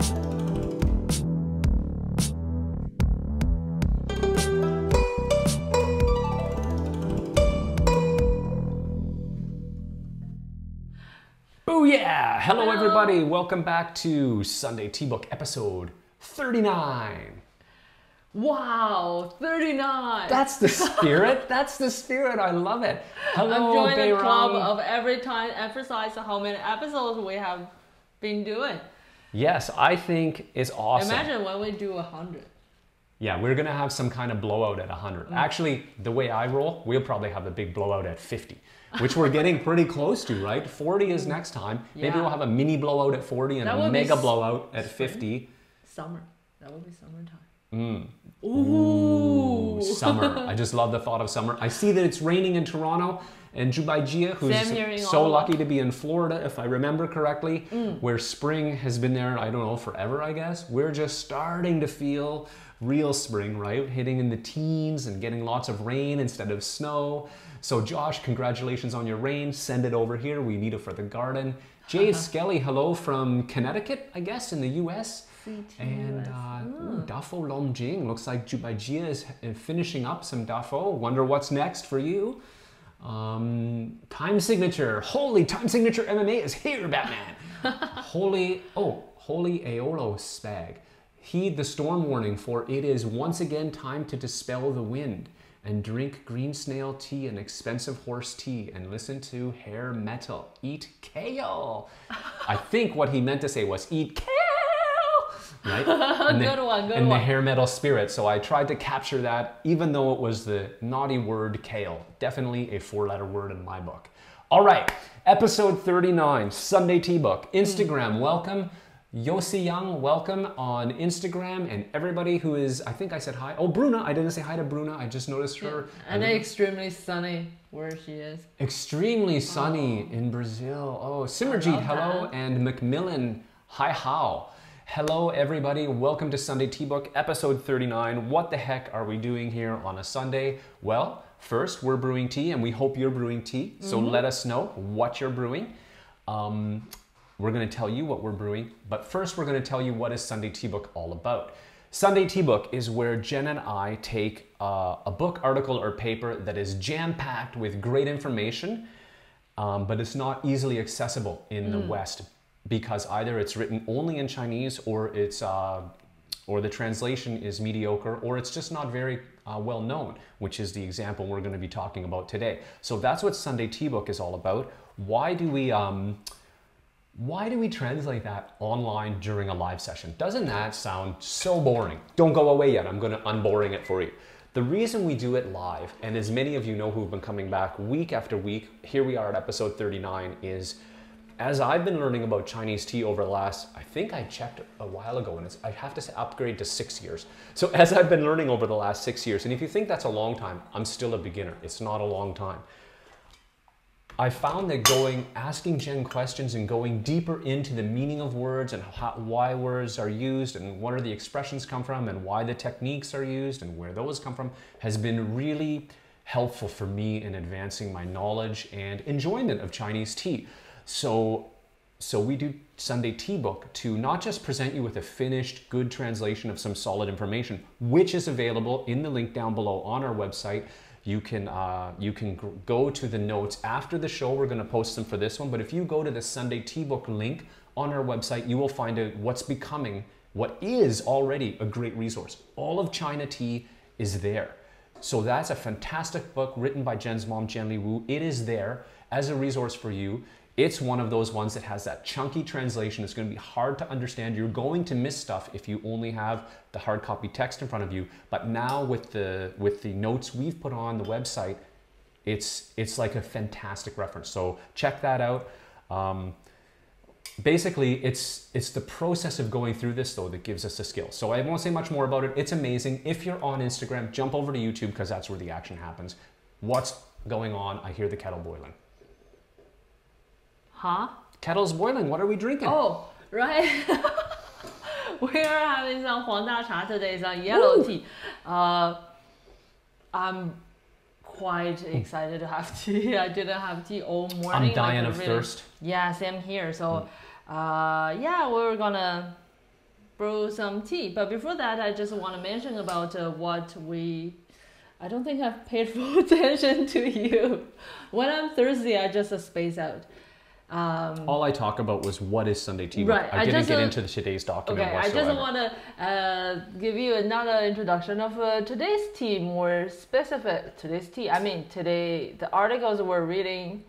Oh, Booyah! Hello, everybody. Welcome back to Sunday Tea Book episode 39. Wow, 39. That's the spirit. That's the spirit. I love it. Hello, I'm joining the club of every time emphasize how many episodes we have been doing. Yes, I think is awesome. Imagine when we do 100. Yeah, we're gonna have some kind of blowout at Mm. 100. Actually, the way I roll, we'll probably have a big blowout at 50, which we're getting pretty close to, right? 40 is next time. Maybe we'll have a mini blowout at 40 and a mega blowout at 50. Summer. That will be summertime. Mm. Ooh. Summer. I just love the thought of summer. I see that it's raining in Toronto and Jubaijia, who's Same here in so lucky to be in Florida, if I remember correctly, Mm. where spring has been there, I don't know, forever, I guess. We're just starting to feel real spring, right? Hitting in the teens and getting lots of rain instead of snow. So, Josh, congratulations on your rain. Send it over here. We need it for the garden. Jay Skelly, hello from Connecticut, I guess, in the US. And uh, ooh, Dafo Longjing looks like Jubaijia is uh, finishing up some Dafo. Wonder what's next for you. Um, time signature. Holy time signature MMA is here, Batman. holy, oh, holy Aolo Spag. Heed the storm warning, for it is once again time to dispel the wind and drink green snail tea and expensive horse tea and listen to hair metal. Eat kale. I think what he meant to say was eat kale. Right? And the- one, good and one. the hair metal spirit. So I tried to capture that, even though it was the naughty word kale. Definitely a four letter word in my book. All right, episode 39, Sunday Tea Book. Instagram, mm. welcome. Yossi Young, welcome on Instagram. And everybody who is, I think I said hi. Oh, Bruna, I didn't say hi to Bruna. I just noticed her. And extremely sunny where she is. Extremely sunny oh. in Brazil. Oh, Simmerjeet, hello. that. And Macmillan, hi how. Hello, everybody. Welcome to Sunday Tea Book, episode 39. What the heck are we doing here on a Sunday? Well, first, we're brewing tea, and we hope you're brewing tea. So let us know what you're brewing. Um, we're going to tell you what we're brewing, but first, we're going to tell you what is Sunday Tea Book all about. Sunday Tea Book is where Jen and I take uh, a book, article, or paper that is jam packed with great information, um, but it's not easily accessible in the West because either it's written only in Chinese or it's uh, or the translation is mediocre or it's just not very uh, well known, which is the example we're going to be talking about today. So that's what Sunday Tea Book is all about. Why do we um, why do we translate that online during a live session? Doesn't that sound so boring? Don't go away yet. I'm going to unboring it for you. The reason we do it live, and as many of you know who've been coming back week after week, here we are at episode 39, is as I've been learning about Chinese tea over the last, I think I checked a while ago, and it's, I have to say upgrade to six years. So as I've been learning over the last six years, and if you think that's a long time, I'm still a beginner. It's not a long time. I found that going, asking Jen questions and going deeper into the meaning of words and how, why words are used and what are the expressions come from and why the techniques are used and where those come from has been really helpful for me in advancing my knowledge and enjoyment of Chinese tea. So, so we do Sunday Tea Book to not just present you with a finished, good translation of some solid information, which is available in the link down below on our website. You can uh, you can go to the notes after the show. We're going to post them for this one, but if you go to the Sunday Tea Book link on our website, you will find out what's becoming, what is already a great resource. All of China tea is there. So that's a fantastic book written by Jen's mom, Jen Li Wu. It is there as a resource for you. It's one of those ones that has that chunky translation. It's going to be hard to understand. You're going to miss stuff if you only have the hard copy text in front of you. But now with the with the notes we've put on the website, it's it's like a fantastic reference. So check that out. Um, basically it's it's the process of going through this though that gives us the skill so i won't say much more about it it's amazing if you're on instagram jump over to youtube because that's where the action happens what's going on i hear the kettle boiling Huh? kettle's boiling what are we drinking Oh, right. we are having some Huang Da Cha today, some yellow tea. Uh, I'm quite excited to have tea. I didn't have tea all morning. i'm dying of really- thirst Yeah, same here. So, uh, yeah, we're gonna brew some tea. But before that, I just want to mention about uh, what we. I don't think I've paid full attention to you. When I'm thirsty, I just uh, space out. Um, All I talk about was what is Sunday tea. Right, I I didn't get into today's document Okay, I just want to uh, give you another introduction of uh, today's tea, more specific. Today's tea. I mean, today the articles we're reading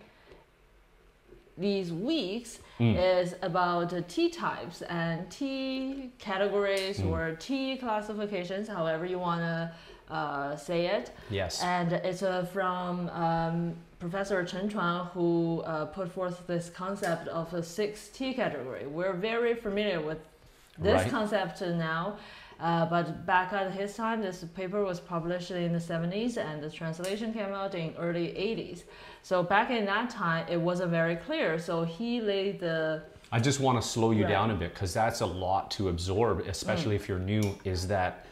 these weeks Mm. is about uh, tea types and tea categories Mm. or tea classifications, however you want to uh, say it. yes. And it's uh, from um, Professor Chen Chuan, who uh, put forth this concept of a six tea category. We're very familiar with this Right. concept now, uh, but back at his time, this paper was published in the 70s and the translation came out in early 80s. So back in that time, it wasn't very clear. So he laid the I just want to slow you Right. down a bit because that's a lot to absorb, especially if you're new. Is that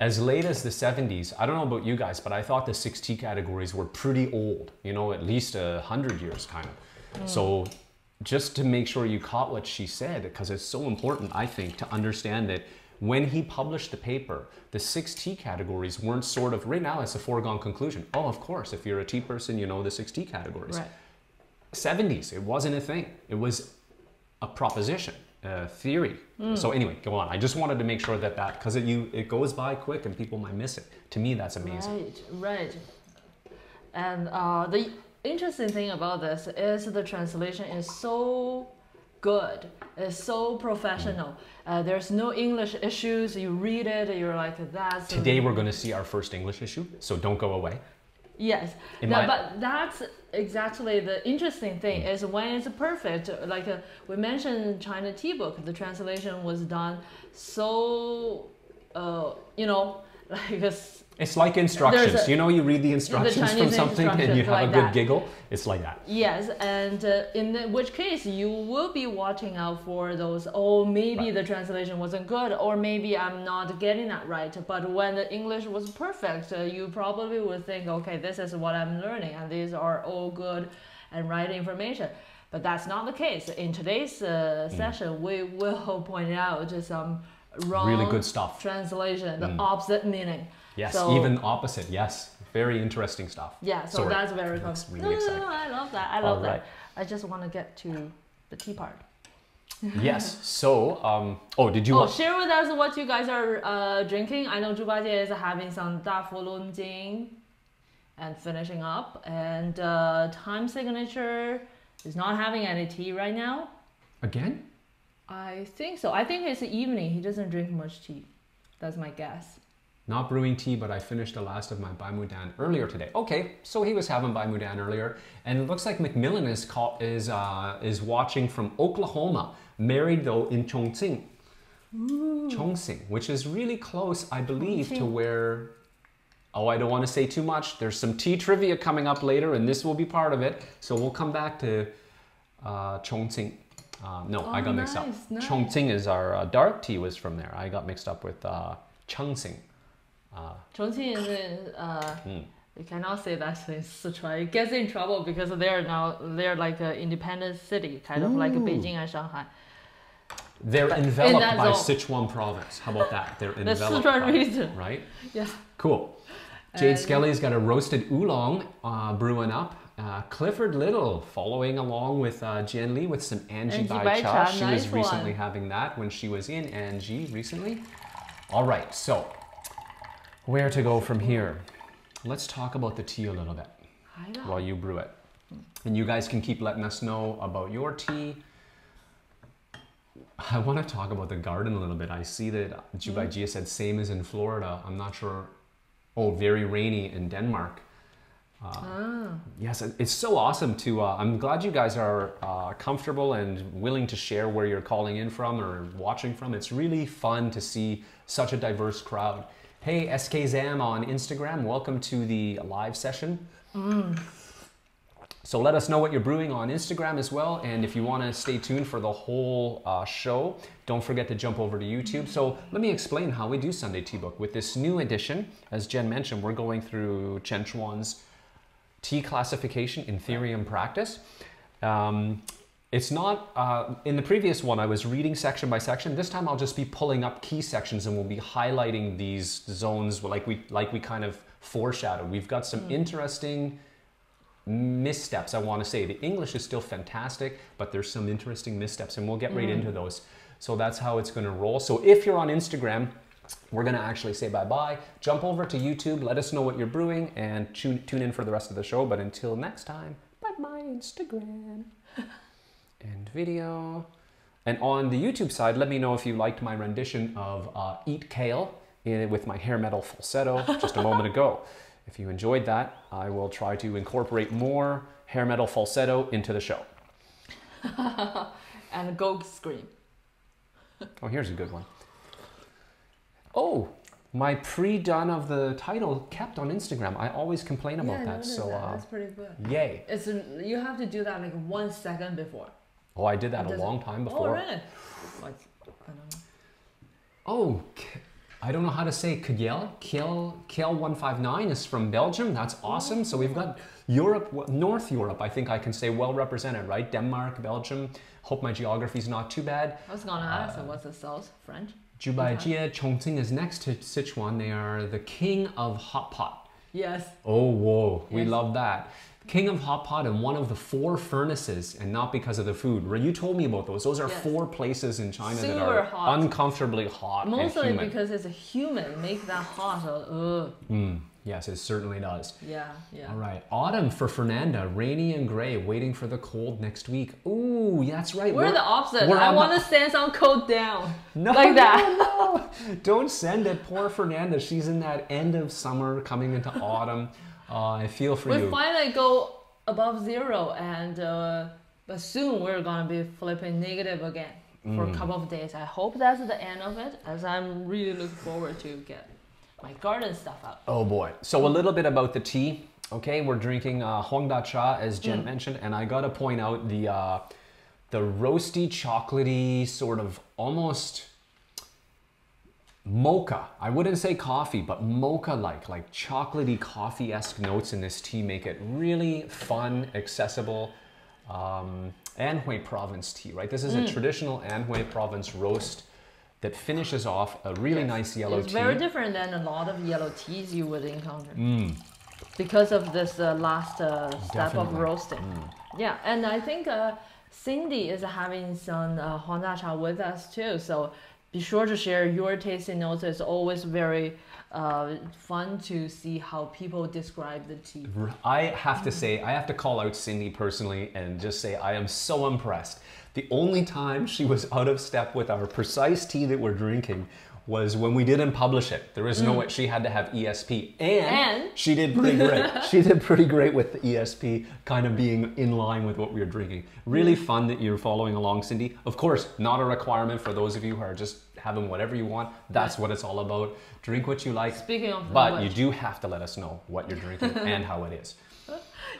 as late as the 70s? I don't know about you guys, but I thought the 6 tea categories were pretty old, you know, at least a hundred years kind of. Mm. So just to make sure you caught what she said, because it's so important, I think, to understand that when he published the paper, the six tea categories weren't sort of right now it's a foregone conclusion. Oh, of course, if you're a tea person, you know the six tea categories. right. 70s, it wasn't a thing. It was a proposition, a theory. So anyway, go on. I just wanted to make sure that that because it you it goes by quick and people might miss it. To me, that's amazing. Right, right. And uh, the interesting thing about this is the translation is so good. It's so professional. Uh, there's no English issues. You read it, you're like, that's Today we're going to see our first English issue, so don't go away. Yes, my- but that's exactly the interesting thing is when it's perfect. Like uh, we mentioned, China Tea Book, the translation was done so, uh, you know, like a s It's like instructions. A- you know, you read the instructions from Chinese something and you instructions have a good that. giggle. It's like that. yes, and uh, in the, which case you will be watching out for those. Oh, maybe Right. the translation wasn't good, or maybe I'm not getting that right. But when the English was perfect, uh, you probably would think, okay, this is what I'm learning, and these are all good and right information. But that's not the case. In today's uh, session, we will point out some wrong. Really good stuff. translation, the Mm. opposite meaning. Yes, So- even opposite. Yes, very interesting stuff. Yeah, so Sorry. that's very cool. really no, no, exciting. no, I love that. I All love right. that. I just want to get to the tea part. yes. So, um, oh, did you? Oh, want- share with us what you guys are uh, drinking. I know Zhubajie is having some Da Fo Long Jing and finishing up. And uh, Time Signature is not having any tea right now. Again? I think so. I think it's the evening. He doesn't drink much tea. That's my guess. Not brewing tea, but I finished the last of my Bai Mudan earlier today. Okay, so he was having Bai Mudan earlier, and it looks like Macmillan is call, is uh, is watching from Oklahoma, married though in Chongqing, Chongqing, which is really close, I believe, to where. Oh, I don't want to say too much. There's some tea trivia coming up later, and this will be part of it. So we'll come back to uh, Chongqing. Uh, no, I Oh, got mixed nice, up. nice. Chongqing is our uh, dark tea was from there. I got mixed up with uh, Chongqing. Uh, Chongqing is in, uh, Hmm. you cannot say that in Sichuan. It gets in trouble because they're now they're like an independent city, kind of like Beijing and Shanghai. They're But enveloped by zone. Sichuan province. How about that? They're The enveloped Sichuan by, region. right? Yeah. Cool. Jade Skelly's got a roasted oolong uh, brewing up. Uh, Clifford Little following along with uh, Jen Lee with some Anji, Anji Bai Bai Cha. Cha, She nice was recently one. having that when she was in Anji recently. All right, so where to go from here? Let's talk about the tea a little bit while you brew it. And you guys can keep letting us know about your tea. I want to talk about the garden a little bit. I see that Jubai Mm. Gia said same as in Florida. I'm not sure. Oh, very rainy in Denmark. Uh, Ah. Yes, it's so awesome to. Uh, I'm glad you guys are uh, comfortable and willing to share where you're calling in from or watching from. It's really fun to see such a diverse crowd. Hey, SK Zam on Instagram, welcome to the live session. So let us know what you're brewing on Instagram as well. And if you want to stay tuned for the whole uh, show, don't forget to jump over to YouTube. So let me explain how we do Sunday Tea Book. With this new edition, as Jen mentioned, we're going through Chen Chuan's tea classification in theory and practice. Um, It's not, uh, in the previous one, I was reading section by section. This time I'll just be pulling up key sections and we'll be highlighting these zones like we, like we kind of foreshadowed. We've got some interesting missteps, I want to say. The English is still fantastic, but there's some interesting missteps and we'll get right into those. So that's how it's going to roll. So if you're on Instagram, we're going to actually say bye-bye. Jump over to YouTube, let us know what you're brewing, and tune, tune in for the rest of the show. But until next time, bye-bye Instagram. and video. And on the YouTube side, let me know if you liked my rendition of uh, Eat Kale in, with my hair metal falsetto just a moment ago. If you enjoyed that, I will try to incorporate more hair metal falsetto into the show. and go scream. Oh, here's a good one. Oh, my pre-done of the title kept on Instagram. I always complain about yeah, that. So, that. uh, that's pretty good. yay. It's you have to do that like one second before. Oh, I did that a long time Oh, before. really? Like, I don't know. Oh, I don't know how to say Kiel. Kiel Kiel 159 is from Belgium. That's awesome. So we've got Europe, North Europe, I think I can say well represented, right? Denmark, Belgium. Hope my geography's not too bad. I was gonna ask, what's the south French? Jubaijia Chongqing is next to Sichuan. They are the king of hot pot. Yes. Oh, whoa, we love that. King of hot pot and one of the four furnaces, and not because of the food. You told me about those. Those are Yes. four places in China that are hot. uncomfortably hot Mostly because it's a human, make that hot. Uh, Mm, yes, it certainly does. yeah, yeah. All right, autumn for Fernanda, rainy and gray, waiting for the cold next week. Ooh, that's right. We're, the opposite. we're I want to send some cold down. No, like that. no, no. Don't send it. Poor Fernanda. She's in that end of summer, coming into autumn. Uh, I feel for We you. finally go above zero, and uh, but soon we're gonna be flipping negative again for Mm. a couple of days. I hope that's the end of it, as I'm really looking forward to get my garden stuff out. Oh boy. So a little bit about the tea. Okay, we're drinking uh, Huangda cha, as Mm. Jen mentioned, and I gotta point out the uh, the roasty, chocolatey, sort of almost mocha. I wouldn't say coffee, but mocha-like, like chocolatey, coffee-esque notes in this tea make it really fun, accessible. Um, Anhui Province tea, right? This is Mm. a traditional Anhui Province roast that finishes off a really nice yellow it's tea. It's very different than a lot of yellow teas you would encounter Mm. because of this uh, last uh, step of roasting. Yeah, and I think uh, Cindy is having some uh, Huangda cha with us too. So be sure to share your tasting notes. It's always very uh, fun to see how people describe the tea. I have to say, I have to call out Cindy personally and just say I am so impressed. The only time she was out of step with our precise tea that we're drinking was when we didn't publish it. There was no mm. way she had to have ESP, and, And- she did pretty great. she did pretty great with the ESP kind of being in line with what we were drinking. Really mm. fun that you're following along, Cindy. Of course, not a requirement for those of you who are just having whatever you want. That's what it's all about. Drink what you like. Speaking of But you do have to let us know what you're drinking and how it is.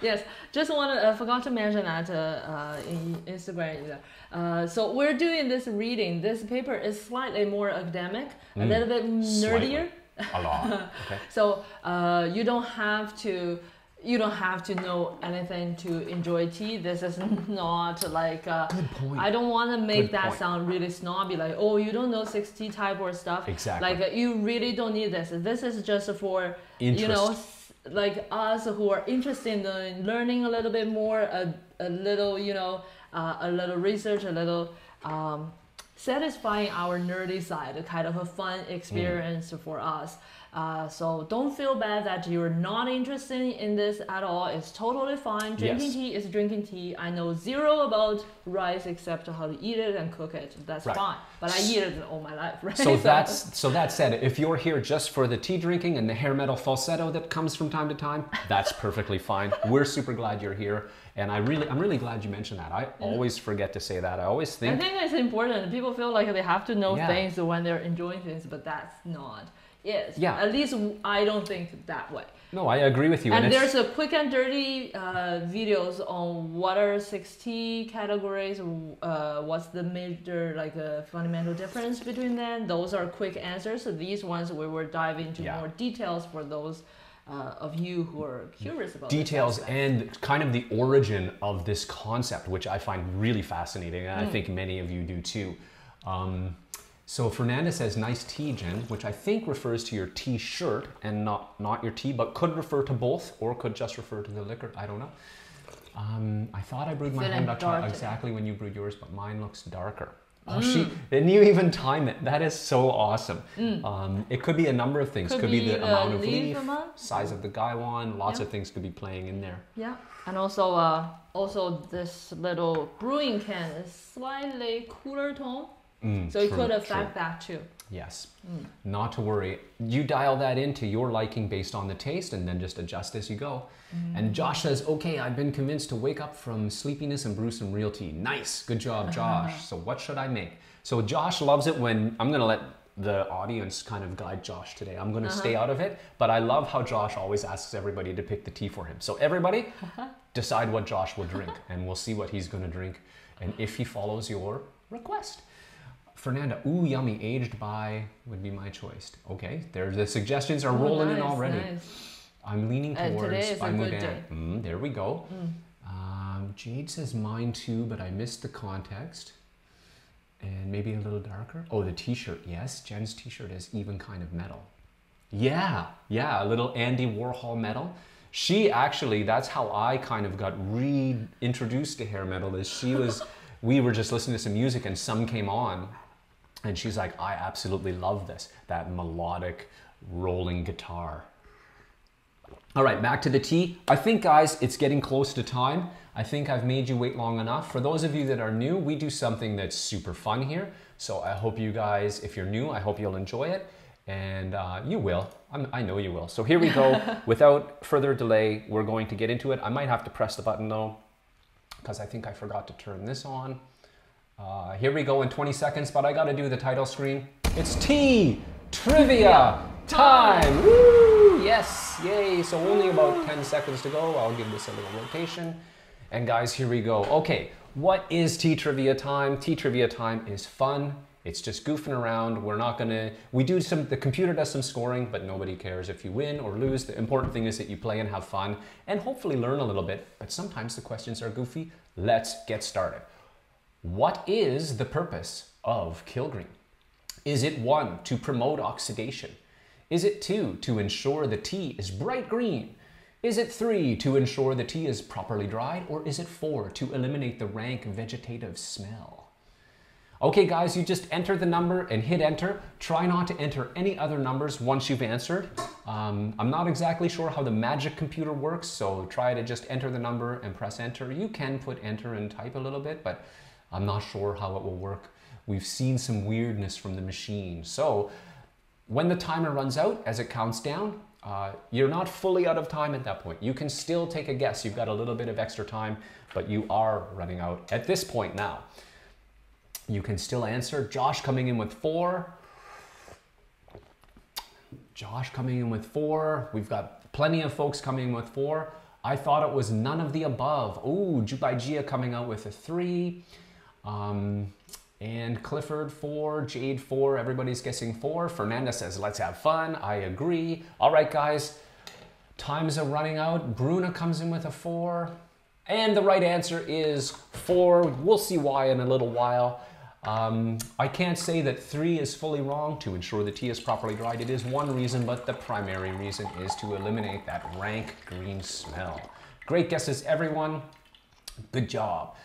Yes, just wanted uh, forgot to mention that uh, uh, in Instagram. either. Uh, so we're doing this reading. This paper is slightly more academic, a Mm. little bit nerdier. Slightly. A lot. Okay. So uh, you don't have to you don't have to know anything to enjoy tea. This is not like uh, Good point. I don't want to make Good that point. sound really snobby. Like oh, you don't know six tea type or stuff. Exactly. Like uh, you really don't need this. This is just for you know Interest. Like us who are interested in learning a little bit more, a, a little you know uh, a little research, a little. Um, satisfying our nerdy side, a kind of a fun experience for us. Uh, so don't feel bad that you're not interested in this at all. It's totally fine. Drinking Yes. tea is drinking tea. I know zero about rice except how to eat it and cook it. That's Right. fine. But I eat it all my life, right? So that's so that said, if you're here just for the tea drinking and the hair metal falsetto that comes from time to time, that's perfectly fine. We're super glad you're here, and I really, I'm really glad you mentioned that. I always forget to say that. I always think. I think, think it's important. People feel like they have to know Yeah. things when they're enjoying things, but that's not it. Yeah. At least I don't think that way. no, I agree with you. And, it's- there's a quick and dirty uh, videos on what are 6 tea categories, uh, what's the major like uh, fundamental difference between them. Those are quick answers. So these ones we will dive into Yeah. more details for those uh, of you who are curious about details and kind of the origin of this concept, which I find really fascinating, and I think many of you do too. Um, so Fernanda says, "Nice tea, Jen," which I think refers to your T-shirt and not not your tea, but could refer to both or could just refer to the liquor. I don't know. Um, I thought I brewed my Huang Da Cha exactly when you brewed yours, but mine looks darker. Oh, she and you even time it. That is so awesome. Um, it could be a number of things. Could Could, be, be the amount of leaf leaf, amount. size of the gaiwan. Lots Yeah. of things could be playing in there. Yeah, and also uh, also this little brewing can is slightly cooler tone, Mm, so it true, could true. affect that too. Yes. Mm. Not to worry. You dial that into your liking based on the taste and then just adjust as you go. And mm. Josh says, okay, I've been convinced to wake up from sleepiness and brew some real tea. Nice. Good job, uh-huh. Josh. so what should I make? So Josh loves it when I'm going to let the audience kind of guide Josh today. I'm going to stay uh-huh. out of it, but I love how Josh always asks everybody to pick the tea for him. So everybody decide what Josh will drink and we'll see what he's going to drink and if he follows your request. Fernanda, ooh, yummy, aged by would be my choice. Okay, there's the suggestions are Oh, rolling in already. nice. I'm leaning towards by a good Moudin. day. Mm, there we go. Um, Jade says mine too, but I missed the context. And maybe a little darker. Oh, the t-shirt. Yes, Jen's t-shirt is even kind of metal. Yeah, yeah, a little Andy Warhol metal. She actually, that's how I kind of got reintroduced to hair metal. Is she was, we were just listening to some music and some came on, and she's like, I absolutely love this. That melodic, rolling guitar. All right, back to the tea. I think, guys, it's getting close to time. I think I've made you wait long enough. For those of you that are new, we do something that's super fun here. So I hope you guys, if you're new, I hope you'll enjoy it. And uh, you will. I'm, I know you will. So here we go. Without further delay, we're going to get into it. I might have to press the button though, because I think I forgot to turn this on. Uh, here we go in 20 seconds, but I got to do the title screen. It's tea, trivia time. Woo! Yes, yay. So only about 10 seconds to go. I'll give this a little rotation. And guys, here we go. Okay, what is tea trivia time? tea trivia time is fun. It's just goofing around. We're not gonna, we do some, the computer does some scoring, but nobody cares if you win or lose. The important thing is that you play and have fun and hopefully learn a little bit. But sometimes the questions are goofy. Let's get started. What is the purpose of kill-green? Is it one, to promote oxidation? Is it two, to ensure the tea is bright green? Is it three, to ensure the tea is properly dried? Or is it four, to eliminate the rank vegetative smell? Okay, guys, you just enter the number and hit enter. Try not to enter any other numbers once you've answered. Um, I'm not exactly sure how the magic computer works, so try to just enter the number and press enter. You can put enter and type a little bit, but I'm not sure how it will work. We've seen some weirdness from the machine. So when the timer runs out, as it counts down, uh, you're not fully out of time at that point. You can still take a guess. You've got a little bit of extra time, but you are running out at this point now. You can still answer. Josh coming in with four. Josh coming in with four. We've got plenty of folks coming in with four. I thought it was none of the above. Ooh, Jubai Gia coming out with a three. Um, and Clifford four, Jade four. Everybody's guessing four. Fernanda says, let's have fun. I agree. All right, guys. Times are running out. Bruna comes in with a four. And the right answer is four. We'll see why in a little while. Um, I can't say that three is fully wrong to ensure the tea is properly dried. It is one reason, but the primary reason is to eliminate that rank green smell. Great guesses, everyone. Good job.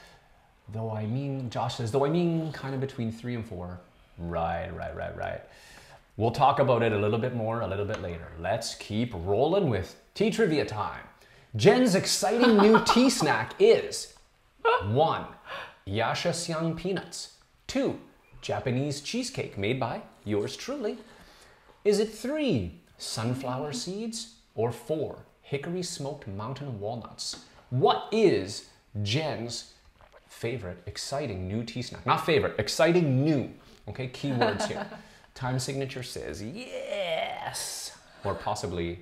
Though I mean, Josh says, though I mean kind of between three and four. Right, right, right, right. We'll talk about it a little bit more a little bit later. Let's keep rolling with tea trivia time. Jen's exciting new tea snack is one, Yashasyang peanuts. Two, Japanese cheesecake made by yours truly. Is it three, sunflower mm-hmm. seeds? Or four, hickory smoked mountain walnuts? What is Jen's favorite exciting new tea snack? Not favorite, exciting new. Okay, keywords here. Time signature says yes. Or possibly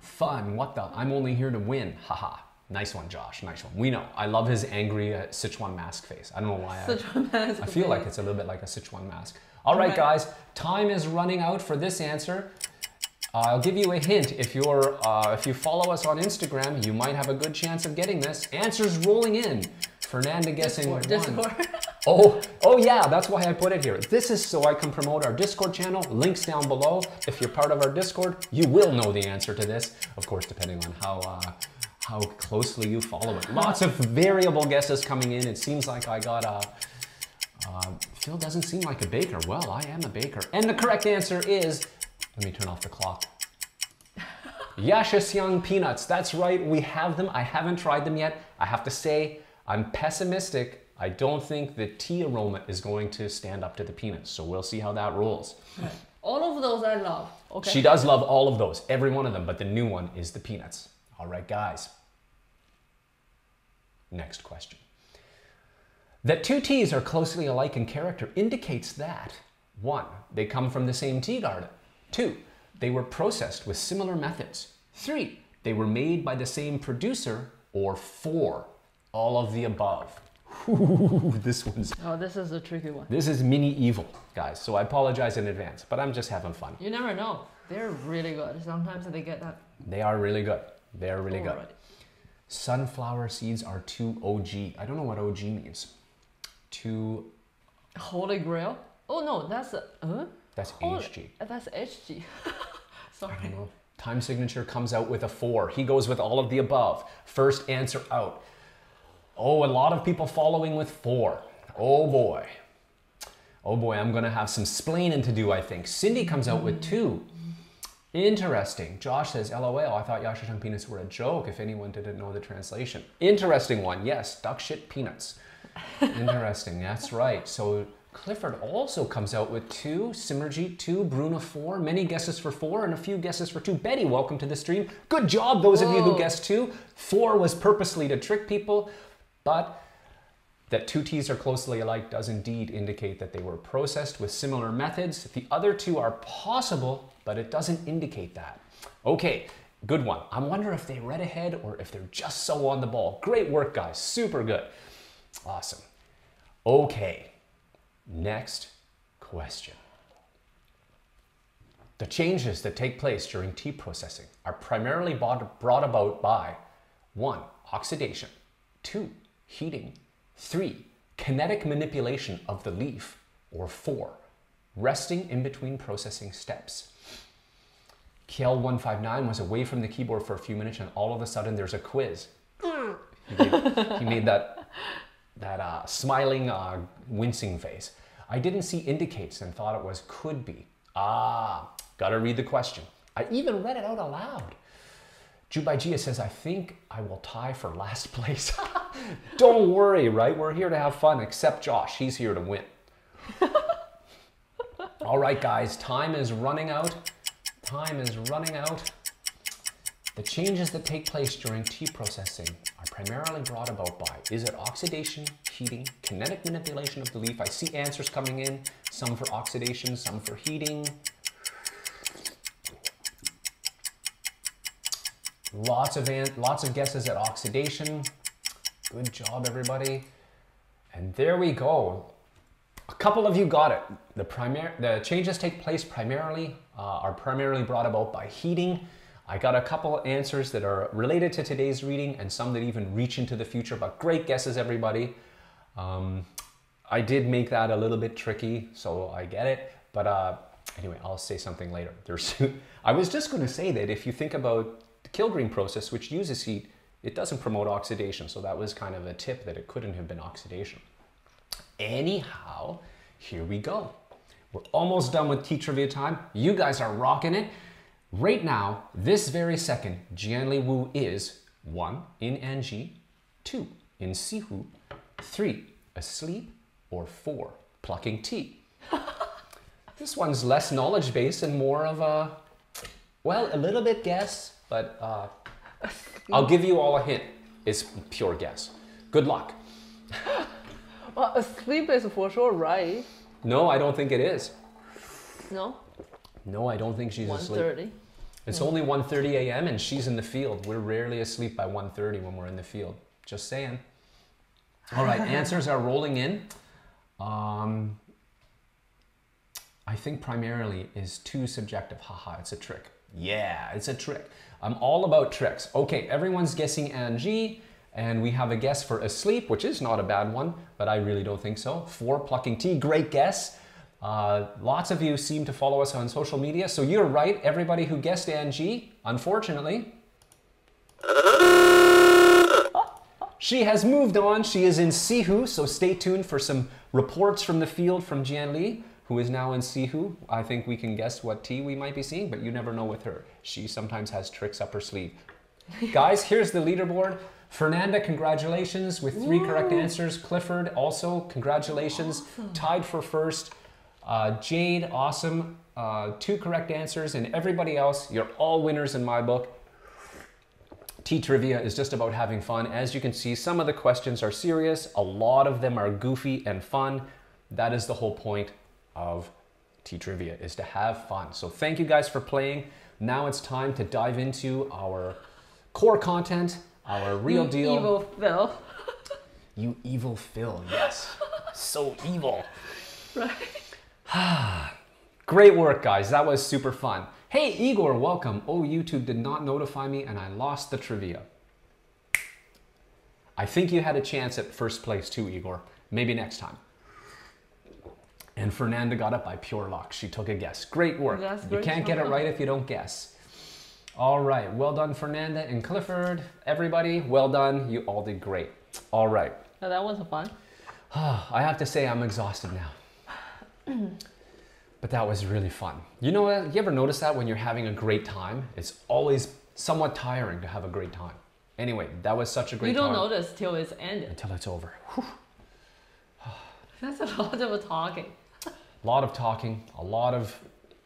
fun. What the? I'm only here to win. Haha. Nice one, Josh. Nice one. We know. I love his angry uh, Sichuan mask face. I don't know why. I, mask I feel like it's a little bit like a Sichuan mask. All right, Right. guys. Time is running out for this answer. I'll give you a hint. If you're uh, if you follow us on Instagram, you might have a good chance of getting this. Answers rolling in. Fernanda guessing Discord. one. Discord. Oh, oh yeah, that's why I put it here. This is so I can promote our Discord channel. Links down below. If you're part of our Discord, you will know the answer to this. Of course, depending on how uh, how closely you follow it. Lots of variable guesses coming in. It seems like I got a. Uh, Phil doesn't seem like a baker. Well, I am a baker. And the correct answer is. Let me turn off the clock. Yashasyang peanuts. That's right. We have them. I haven't tried them yet. I have to say, I'm pessimistic. I don't think the tea aroma is going to stand up to the peanuts. So we'll see how that rolls. All of those I love. Okay. She does love all of those, every one of them, but the new one is the peanuts. All right, guys. Next question. That two teas are closely alike in character indicates that one, they come from the same tea garden. Two, they were processed with similar methods. Three, they were made by the same producer. Or four, all of the above. Ooh, this one's oh, this is a tricky one. this is mini evil, guys. So I apologize in advance, but I'm just having fun. You never know. They're really good. Sometimes they get that. They are really good. They are really good. Sunflower seeds are too OG. I don't know what OG means. Too. Holy Grail. Oh no, that's a. Uh? That's Holy- HG. That's HG. Sorry. I don't know. Time signature comes out with a four. He goes with all of the above. First answer out. Oh, a lot of people following with four. Oh boy. Oh boy, I'm gonna have some splaining to do, I think. Cindy comes out with two. Interesting. Josh says, LOL, I thought Yashashang peanuts were a joke if anyone didn't know the translation. Interesting one. Yes, duck shit peanuts. Interesting. That's right. So Clifford also comes out with two, Simmerjeet two, Bruna four, many guesses for four, and a few guesses for two. Betty, welcome to the stream. Good job, those of you who guessed two. Four was purposely to trick people, but that two teas are closely alike does indeed indicate that they were processed with similar methods. The other two are possible, but it doesn't indicate that. Okay, good one. I wonder if they read ahead or if they're just so on the ball. Great work, guys. Super good. Awesome. Okay, next question. The changes that take place during tea processing are primarily brought about by 1. Oxidation, 2. Heating, 3. Kinetic manipulation of the leaf, or 4. Resting in between processing steps. KL159 was away from the keyboard for a few minutes and all of a sudden there's a quiz. He made, he made that, that uh, smiling, uh, wincing face. I didn't see indicates and thought it was could be. Ah, gotta read the question. I even read it out aloud. Jubaijia says, I think I will tie for last place. Don't worry, right? We're here to have fun, except Josh. He's here to win. All right, guys, time is running out. Time is running out. The changes that take place during tea processing primarily brought about by is it oxidation, heating, kinetic manipulation of the leaf? I see answers coming in, some for oxidation, some for heating. Lots of lots of guesses at oxidation. Good job, everybody. And there we go. A couple of you got it. The primar- the changes take place primarily uh, are primarily brought about by heating. I got a couple answers that are related to today's reading and some that even reach into the future. But great guesses, everybody. Um, I did make that a little bit tricky, so I get it. But uh, anyway, I'll say something later. There's, I was just going to say that if you think about the kill-green process, which uses heat, it doesn't promote oxidation. So that was kind of a tip that it couldn't have been oxidation. Anyhow, here we go. We're almost done with tea trivia time. You guys are rocking it. Right now, this very second, Jianli Wu is one in Anji, two in Xihu, three asleep, or four plucking tea. this one's less knowledge based and more of a, well, a little bit guess, but uh, I'll give you all a hint. It's pure guess. Good luck. Well, asleep is for sure right. No, I don't think it is. No? No, I don't think she's asleep. 1.30. It's only 1:30 a.m. and she's in the field. We're rarely asleep by 1:30 when we're in the field. Just saying. All right, answers are rolling in. Um, I think primarily is too subjective. Haha, it's a trick. Yeah, it's a trick. I'm all about tricks. Okay, everyone's guessing Anji, and we have a guess for asleep, which is not a bad one, but I really don't think so. For plucking tea, great guess. Uh, lots of you seem to follow us on social media, so you're right. Everybody who guessed Anji, unfortunately, she has moved on. She is in Xihu, so stay tuned for some reports from the field from Jian Li, who is now in Xihu. I think we can guess what tea we might be seeing, but you never know with her. She sometimes has tricks up her sleeve. Guys, here's the leaderboard. Fernanda, congratulations with three correct answers. Clifford, also congratulations, tied for first. Uh, Jade, awesome, uh, two correct answers, and everybody else, you're all winners in my book. Tea trivia is just about having fun. As you can see, some of the questions are serious, a lot of them are goofy and fun. That is the whole point of tea trivia is to have fun. So thank you guys for playing. Now it's time to dive into our core content, our real You deal. Evil Phil. You evil Phil, yes. so evil. Right. Great work, guys. That was super fun. Hey, Igor, welcome. Oh, YouTube did not notify me and I lost the trivia. I think you had a chance at first place too, Igor. Maybe next time. And Fernanda got it by pure luck. She took a guess. Great work. That's you can't get it right if you don't guess. All right. Well done, Fernanda and Clifford. Everybody, well done. You all did great. All right. Now that was fun. I have to say I'm exhausted now. but that was really fun. You know what? You ever notice that when you're having a great time, it's always somewhat tiring to have a great time. Anyway, that was such a great You don't time notice till it's ended. until it's over. That's a lot of talking. A lot of talking, a lot of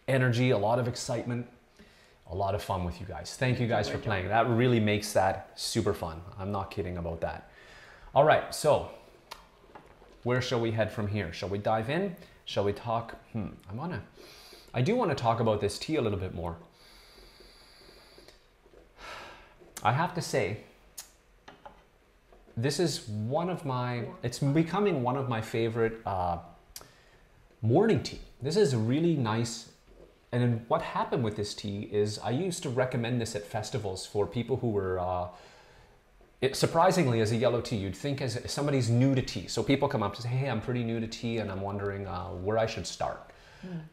energy, a lot of excitement, a lot of fun with you guys. Thank you guys for playing. That really makes that super fun. I'm not kidding about that. All right, so where shall we head from here? Shall we dive in? Shall we talk? Hmm, I wanna, I do want to talk about this tea a little bit more. I have to say, this is one of my, it's becoming one of my favorite uh, morning tea. This is really nice. And what happened with this tea is I used to recommend this at festivals for people who were. Uh, it, surprisingly, as a yellow tea, you'd think as somebody's new to tea. So people come up to say, "Hey, I'm pretty new to tea, and I'm wondering uh, where I should start."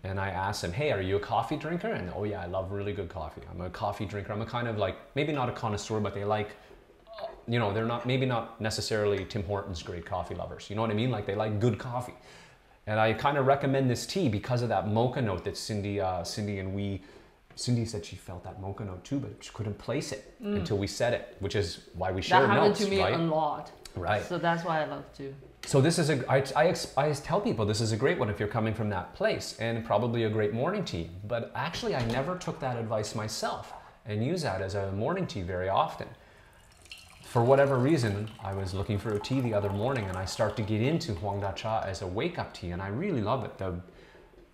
And I ask them, "Hey, are you a coffee drinker?" And oh yeah, I love really good coffee. I'm a coffee drinker. I'm a kind of like maybe not a connoisseur, but they like you know, they're not maybe not necessarily Tim Hortons grade coffee lovers. You know what I mean? Like they like good coffee. And I kind of recommend this tea because of that mocha note that Cindy, uh, Cindy and we, Cindy said she felt that mocha note too, but she couldn't place it until we said it, which is why we share Mm. that happened notes, to me right? a lot. Right. So that's why I love to. So this is a I, I, I tell people this is a great one if you're coming from that place and probably a great morning tea. But actually, I never took that advice myself and use that as a morning tea very often. For whatever reason, I was looking for a tea the other morning and I start to get into Huang Da Cha as a wake up tea and I really love it. The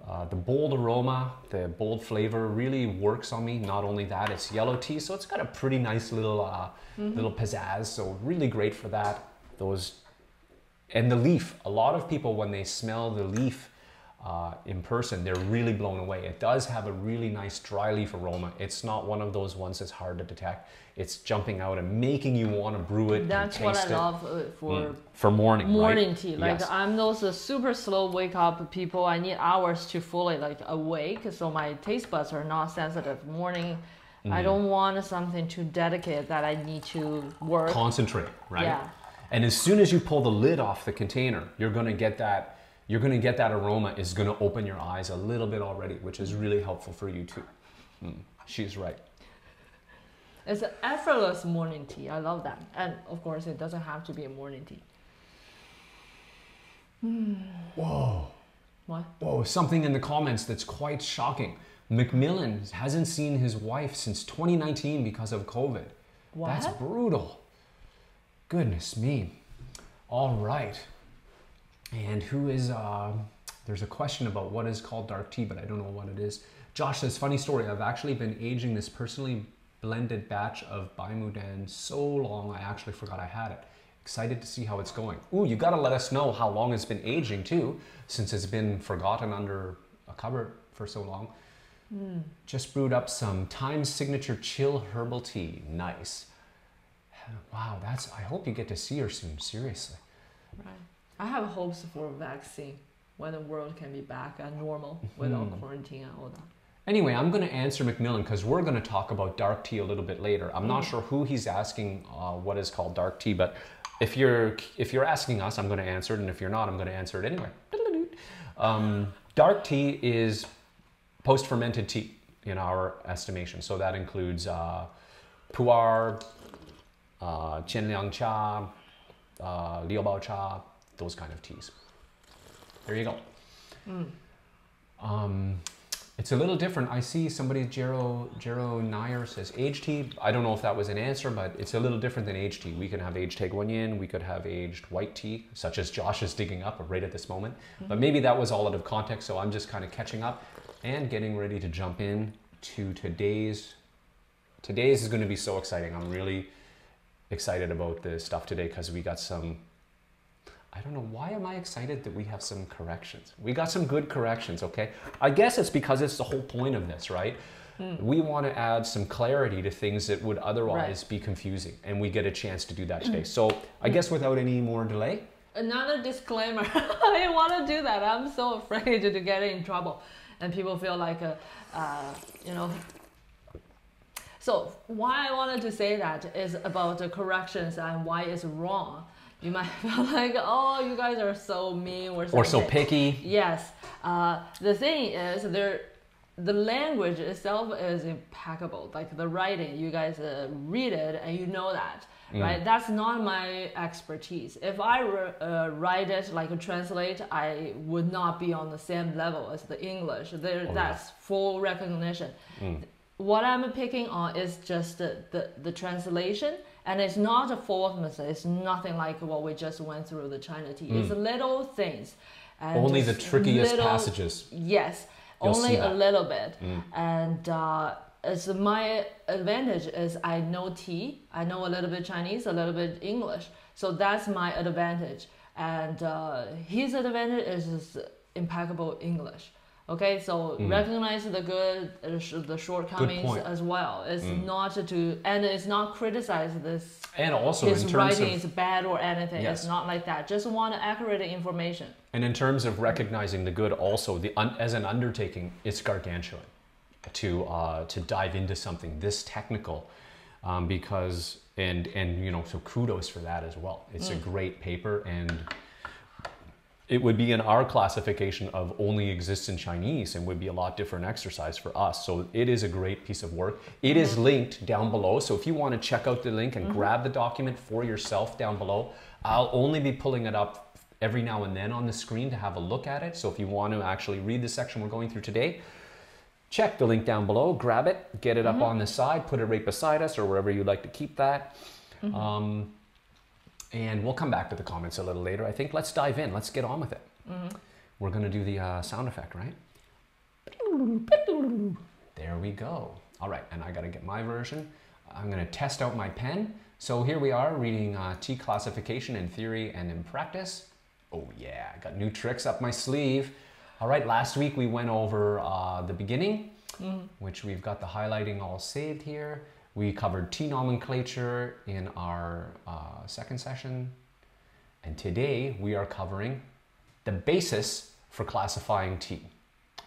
uh, the bold aroma, the bold flavor really works on me. Not only that, it's yellow tea, so it's got a pretty nice little uh, little pizzazz. So really great for that. Those and the leaf. A lot of people when they smell the leaf uh, in person, they're really blown away. It does have a really nice dry leaf aroma. It's not one of those ones that's hard to detect. It's jumping out and making you want to brew it. and That's what I it. love uh, for Mm. for morning. right? morning tea. Like Yes. I'm those uh, super slow wake up people. I need hours to fully like awake, so my taste buds are not sensitive. Morning, Mm. I don't want something too delicate that I need to work. concentrate, right? Yeah. And as soon as you pull the lid off the container, you're gonna get that. You're gonna get that aroma is gonna open your eyes a little bit already, which is really helpful for you too. Mm, she's right. It's an effortless morning tea. I love that. And of course, it doesn't have to be a morning tea. Whoa, What? whoa! Something in the comments that's quite shocking. Macmillan hasn't seen his wife since 2019 because of COVID. What? That's brutal. Goodness me. All right. And who is, uh, there's a question about what is called dark tea, but I don't know what it is. Josh says, funny story. I've actually been aging this personally blended batch of Baimudan so long I actually forgot I had it. Excited to see how it's going. Ooh, you gotta let us know how long it's been aging too, since it's been forgotten under a cupboard for so long. Hmm. Just brewed up some Times Signature Chill Herbal Tea. Nice. Wow, that's. I hope you get to see her soon. Seriously. Right. I have hopes for a vaccine when the world can be back at normal mm-hmm. without quarantine and all that. Anyway, I'm going to answer Macmillan because we're going to talk about dark tea a little bit later. I'm not sure who he's asking uh, what is called dark tea, but if you're if you're asking us, I'm going to answer it, and if you're not, I'm going to answer it anyway. Um, dark tea is post-fermented tea in our estimation, so that includes uh, pu'er, uh, qianliang cha, uh, liubao cha, those kind of teas. There you go. Um, it's a little different. I see somebody, Jero, Jero Nair says aged tea. I don't know if that was an answer, but it's a little different than aged tea. We can have aged Tieguanyin, we could have aged white tea, such as Josh is digging up right at this moment. But mm-hmm. maybe that was all out of context, so I'm just kind of catching up and getting ready to jump in to today's. Today's is going to be so exciting. I'm really excited about the stuff today because we got some I don't know why am I excited that we have some corrections. We got some good corrections, okay? I guess it's because it's the whole point of this, right? We want to add some clarity to things that would otherwise be confusing, and we get a chance to do that today. So I guess without any more delay, Another disclaimer. I didn't want to do that. I'm so afraid to get in trouble, and people feel like, uh, uh, you know. So why I wanted to say that is about the corrections and why it's wrong. You might feel like, oh, you guys are so mean or or so picky. Yes. Uh, the thing is, there, the language itself is impeccable. Like the writing, you guys uh, read it and you know that, right? That's not my expertise. If I uh, write it like a translate, I would not be on the same level as the English. There, yeah. that's full recognition. What I'm picking on is just the, the, the translation. And it's not a mistake. It's nothing like what we just went through the China tea. It's little things. And Only the trickiest little- passages. Yes, You'll only a. Mm. little bit. And uh, it's my advantage is I know tea. I know a little bit Chinese, a little bit English. So that's my advantage. And uh, his advantage is impeccable English. Okay, so recognize the good, uh, sh- the shortcomings Mm. Mm. as well. It's not to, and it's not criticize this. And also his in terms writing of is bad or anything. Yes. It's not like that. Just want accurate information. And in terms of recognizing the good, also the un, as an undertaking, it's gargantuan to uh, to dive into something this technical, um, because and and you know so kudos for that as well. It's a great paper and. It would be in our classification of only exists in Chinese and would be a lot different exercise for us. So it is a great piece of work. It is mm-hmm. linked down below. So if you want to check out the link and mm-hmm. grab the document for yourself down below, I'll only be pulling it up every now and then on the screen to have a look at it. So if you want to actually read the section we're going through today, check the link down below, grab it, get it up mm-hmm. on the side, put it right beside us or wherever you'd like to keep that. Um, and we'll come back to the comments a little later. I think let's dive in. Let's get on with it. We're going to do the uh, sound effect, right? There we go. All right, and I got to get my version. I'm going to test out my pen. So here we are reading uh, tea classification in theory and in practice. Oh yeah, I got new tricks up my sleeve. All right, last week we went over uh, the beginning, which we've got the highlighting all saved here. We covered tea nomenclature in our uh, second session. And today we are covering the basis for classifying tea.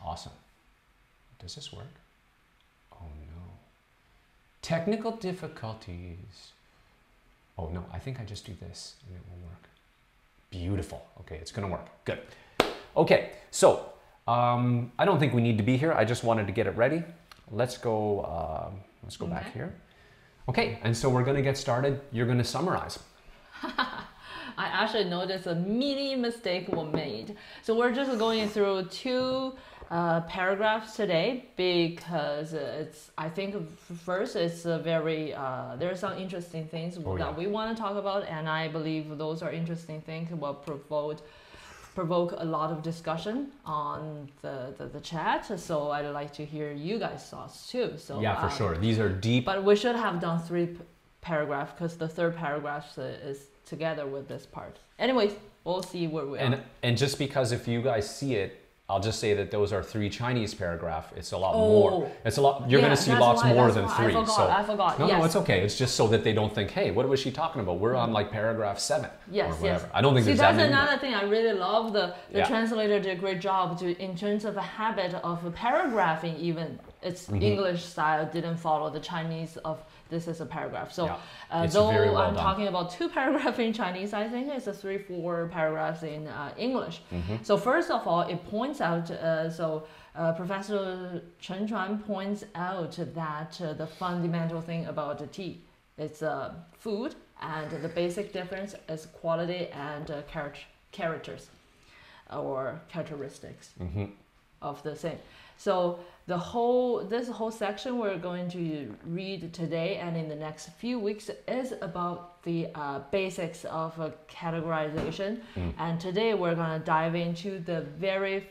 Awesome. Does this work? Oh no. Technical difficulties. Oh no, I think I just do this and it will work. Beautiful. Okay, it's gonna work. Good. Okay, so um, I don't think we need to be here. I just wanted to get it ready. Let's go. Uh, let's go back here. Okay, and so we're gonna get started. You're gonna summarize. I actually noticed a mini mistake was made. So we're just going through two uh, paragraphs today because it's. I think first it's a very. Uh, there are some interesting things Oh, that yeah. we want to talk about, and I believe those are interesting things will provoke provoke a lot of discussion on the, the, the chat. So I'd like to hear you guys' thoughts too. So yeah, for uh, sure. These are deep. But we should have done three p- paragraphs because the third paragraph is together with this part. Anyways, we'll see where we are. And and just because if you guys see it I'll just say that those are three Chinese paragraph. It's a lot Oh. more. It's a lot. You're Yeah, going to see lots why- more than why. I three. forgot, so I forgot, No, no, it's okay. It's just so that they don't think, hey, what was she talking about? We're on like paragraph seven Yes, or whatever. yes. I don't think See, there's that's that another thing I really love. The the Yeah. translator did a great job to in terms of a habit of paragraphing. Even its Mm-hmm. English style didn't follow the Chinese of this is a paragraph. So Yeah. uh, though well I'm done. talking about two paragraphs in Chinese, I think it's a three four paragraphs in uh, English. Mm-hmm. So first of all, it points out. Uh, so uh, Professor Chen Chuan points out that uh, the fundamental thing about the tea is uh, food, and the basic difference is quality and uh, charac- characters or characteristics Mhm. of the same. So the whole this whole section we're going to read today and in the next few weeks is about the uh, basics of uh, categorization. Mm. And today we're going to dive into the very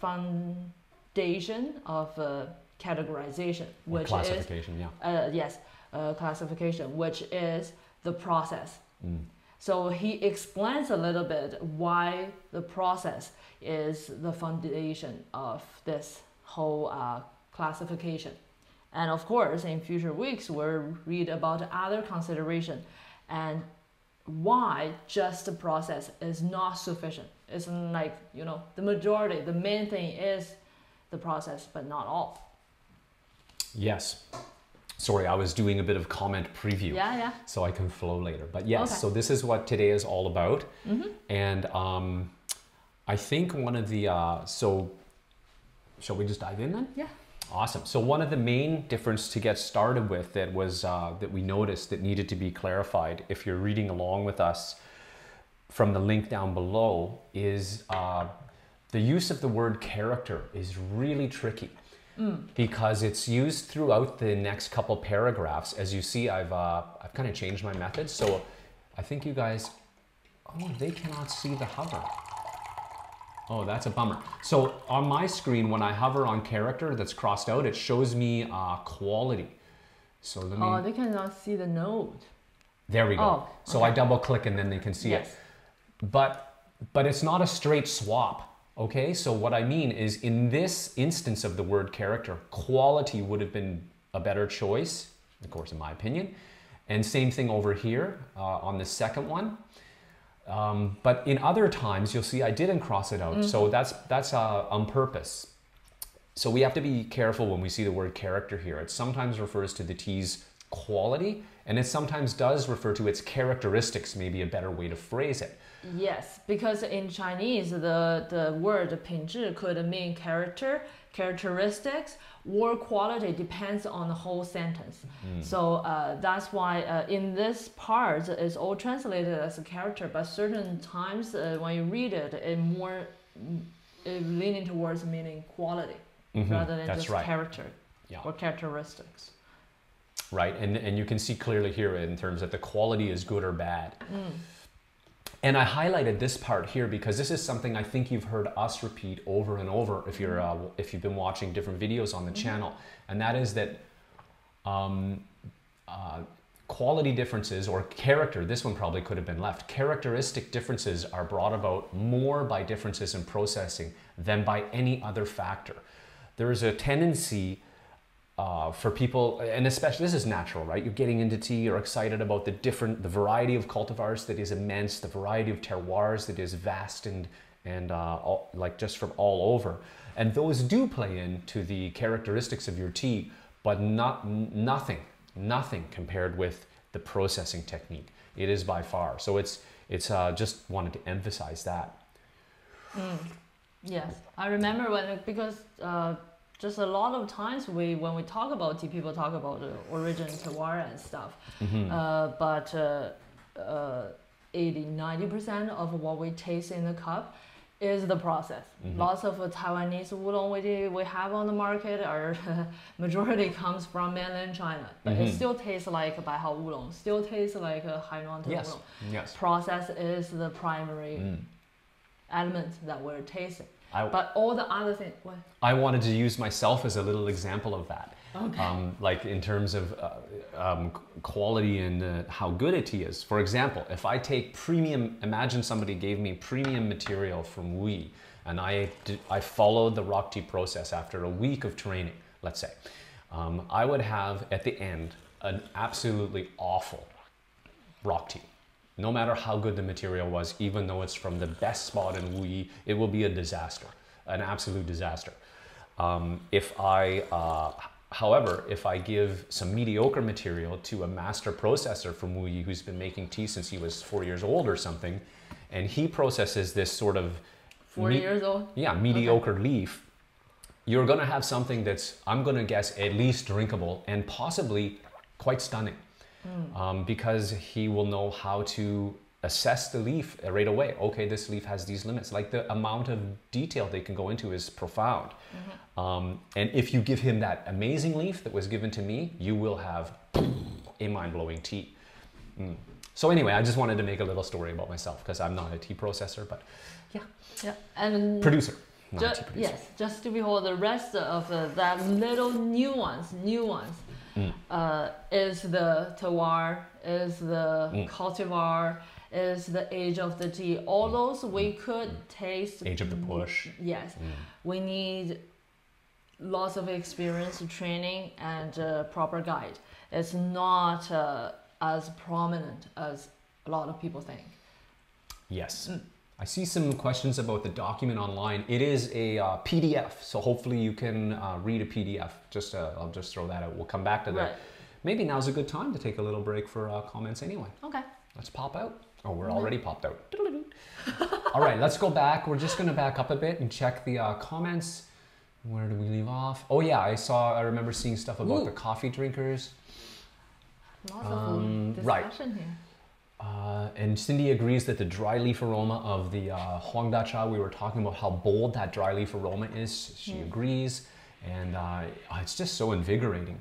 foundation of uh, categorization, Or which is classification, yeah. uh, yes, uh, classification, which is the process. Mm. So he explains a little bit why the process is the foundation of this whole uh, classification. And of course, in future weeks, we'll read about other consideration and why just the process is not sufficient. It's like, you know, the majority, the main thing is the process, but not all. Yes. Sorry, I was doing a bit of comment preview. Yeah, yeah. so I can flow later. But yes, Okay. so this is what today is all about. Mm-hmm. And um, I think one of the, uh, so shall we just dive in then? Yeah. Awesome. So one of the main difference to get started with that was uh, that we noticed that needed to be clarified if you're reading along with us from the link down below is uh, the use of the word character is really tricky because it's used throughout the next couple paragraphs. As you see, I've uh, I've kind of changed my method, so I think you guys. Oh, they cannot see the hover. Oh, that's a bummer. So on my screen, when I hover on character that's crossed out, it shows me uh, quality. So let me. Oh, they cannot see the node. there we go. oh, okay. So I double click and then they can see it yes. but but it's not a straight swap okay so what i mean is in this instance of the word character quality would have been a better choice of course in my opinion and same thing over here uh, on the second one um, but in other times you'll see i didn't cross it out so that's that's uh, on purpose so we have to be careful when we see the word character here. It sometimes refers to the tea's quality, and it sometimes does refer to its characteristics, maybe a better way to phrase it. Yes, because in Chinese, the, the word 品质 could mean character, characteristics, or quality depends on the whole sentence. So uh, that's why uh, in this part it's all translated as a character, but certain times uh, when you read it, it more mm, it leaning towards meaning quality Mhm, rather than that's just right. character Yeah. or characteristics. Right, and, and you can see clearly here in terms that the quality is good or bad. Mm. And I highlighted this part here because this is something I think you've heard us repeat over and over if you're uh, if you've been watching different videos on the channel, and that is that um, uh, quality differences or character. This one probably could have been left. Characteristic differences are brought about more by differences in processing than by any other factor. There is a tendency uh, for people, and especially this is natural, right? You're getting into tea, you're excited about the different, the variety of cultivars that is immense, the variety of terroirs that is vast and and uh, all, like just from all over, and those do play into the characteristics of your tea, but not nothing, nothing compared with the processing technique. It is by far. So it's it's uh, just wanted to emphasize that. Yes, I remember when because uh, just a lot of times we when we talk about tea, people talk about the origin terroir and stuff. Mm-hmm. Uh, but uh, uh, 80 90 percent of what we taste in the cup is the process. Mhm. Lots of uh, Taiwanese oolong we, we have on the market are majority comes from mainland China, but it Mhm. still tastes like Baihao oolong, still tastes like a Hainan Yes. oolong. Yes. Process is the primary Mm. element that we're tasting. I, But all the other things, what? I wanted to use myself as a little example of that. Okay. Um, like in terms of uh, um, quality and uh, how good a tea is. For example, if I take premium, imagine somebody gave me premium material from Wuyi and I, did, I followed the rock tea process after a week of training, let's say, um, I would have at the end an absolutely awful rock tea. No matter how good the material was, even though it's from the best spot in Wuyi, it will be a disaster, an absolute disaster. Um, if I, uh, however, if I give some mediocre material to a master processor from Wuyi who's been making tea since he was four years old or something, and he processes this sort of Four years old. yeah, mediocre leaf, you're going to have something that's, I'm going to guess, at least drinkable and possibly quite stunning. Um, because he will know how to assess the leaf right away. Okay, this leaf has these limits. Like the amount of detail they can go into is profound. Um, and if you give him that amazing leaf that was given to me, you will have a mind blowing tea. Mm. So, anyway, I just wanted to make a little story about myself because I'm not a tea processor, but yeah, Yeah, and producer. Not a Ju- tea producer. yes, just to behold the rest of uh, that little nuance, nuance, Mm. uh, is the terroir, is the Mm. cultivar, is the age of the tea. All those we could taste. Mm. Age of the push. Yes, Mm. we need lots of experience, training, and uh, proper guide. It's not uh, as prominent as a lot of people think. Yes. I see some questions about the document online. It is a uh, PDF, so hopefully you can uh, read a PDF. Just uh, I'll just throw that out. We'll come back to that. Right. Maybe now's a good time to take a little break for uh, comments anyway. Okay. Let's pop out. Oh, we're already popped out. All right, let's go back. We're just gonna back up a bit and check the uh, comments. Where do we leave off? Oh yeah, I saw. I remember seeing stuff about Ooh. the coffee drinkers. Lots Um, of right. discussion here. Uh, and Cindy agrees that the dry leaf aroma of the uh, Huang Da Cha, we were talking about how bold that dry leaf aroma is. She Mm. agrees, and uh, it's just so invigorating.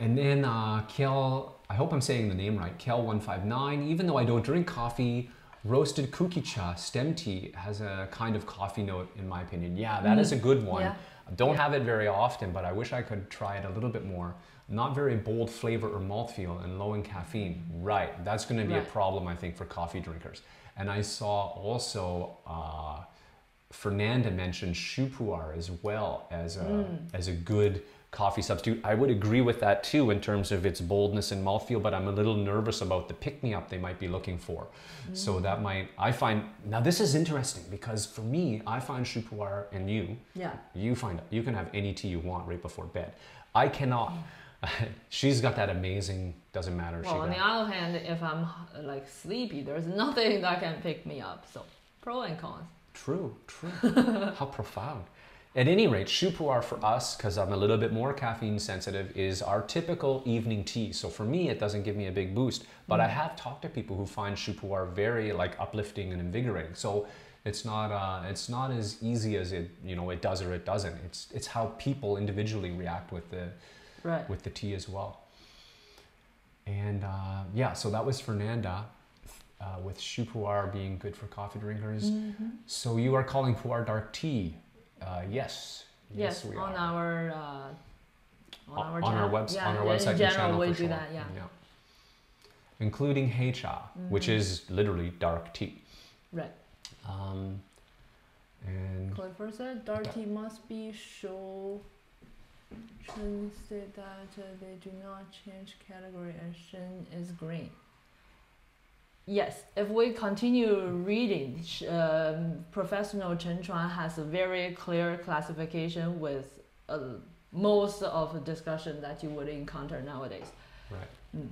And then uh, Kel, I hope I'm saying the name right, Kel159, even though I don't drink coffee, roasted kuki cha stem tea has a kind of coffee note, in my opinion. Yeah, that is a good one. Yeah. I don't Yeah. have it very often, but I wish I could try it a little bit more. Not very bold flavor or mouthfeel and low in caffeine. Right, that's going to be a problem, I think, for coffee drinkers. And I saw also uh, Fernanda mentioned shu pu'er as well as a, Mm. as a good coffee substitute. I would agree with that too in terms of its boldness and mouthfeel, but I'm a little nervous about the pick me up they might be looking for. Mm. So that might, I find, now this is interesting because for me, I find shu pu'er and you, Yeah. you find you can have any tea you want right before bed. I cannot. She's got that amazing. Doesn't matter. Well, on the other hand, if I'm like sleepy, there's nothing that can pick me up. So, pro and cons. true, true. How profound. At any rate, shu pu'er for us, because I'm a little bit more caffeine sensitive, is our typical evening tea. So for me, it doesn't give me a big boost. But I have talked to people who find shu pu'er very like uplifting and invigorating. So it's not uh, it's not as easy as it you know it does or it doesn't. It's it's how people individually react with the Right. with the tea as well. And uh, yeah, so that was Fernanda uh, with shu pu'er being good for coffee drinkers. Mm-hmm. So you are calling pu'er dark tea? Uh, yes. Yes, we on are. our uh, on our on our, channel. webs- yeah, on our in website and general, channel we do sure. that. Yeah. Including hei cha, which Mhm. is literally dark tea. Right. Um, and Clifford said dark tea must be show. Chen said that uh, they do not change category and Shen is green. Yes, if we continue reading, um, Professional Chen Chuan has a very clear classification with uh, most of the discussion that you would encounter nowadays. right. Mm.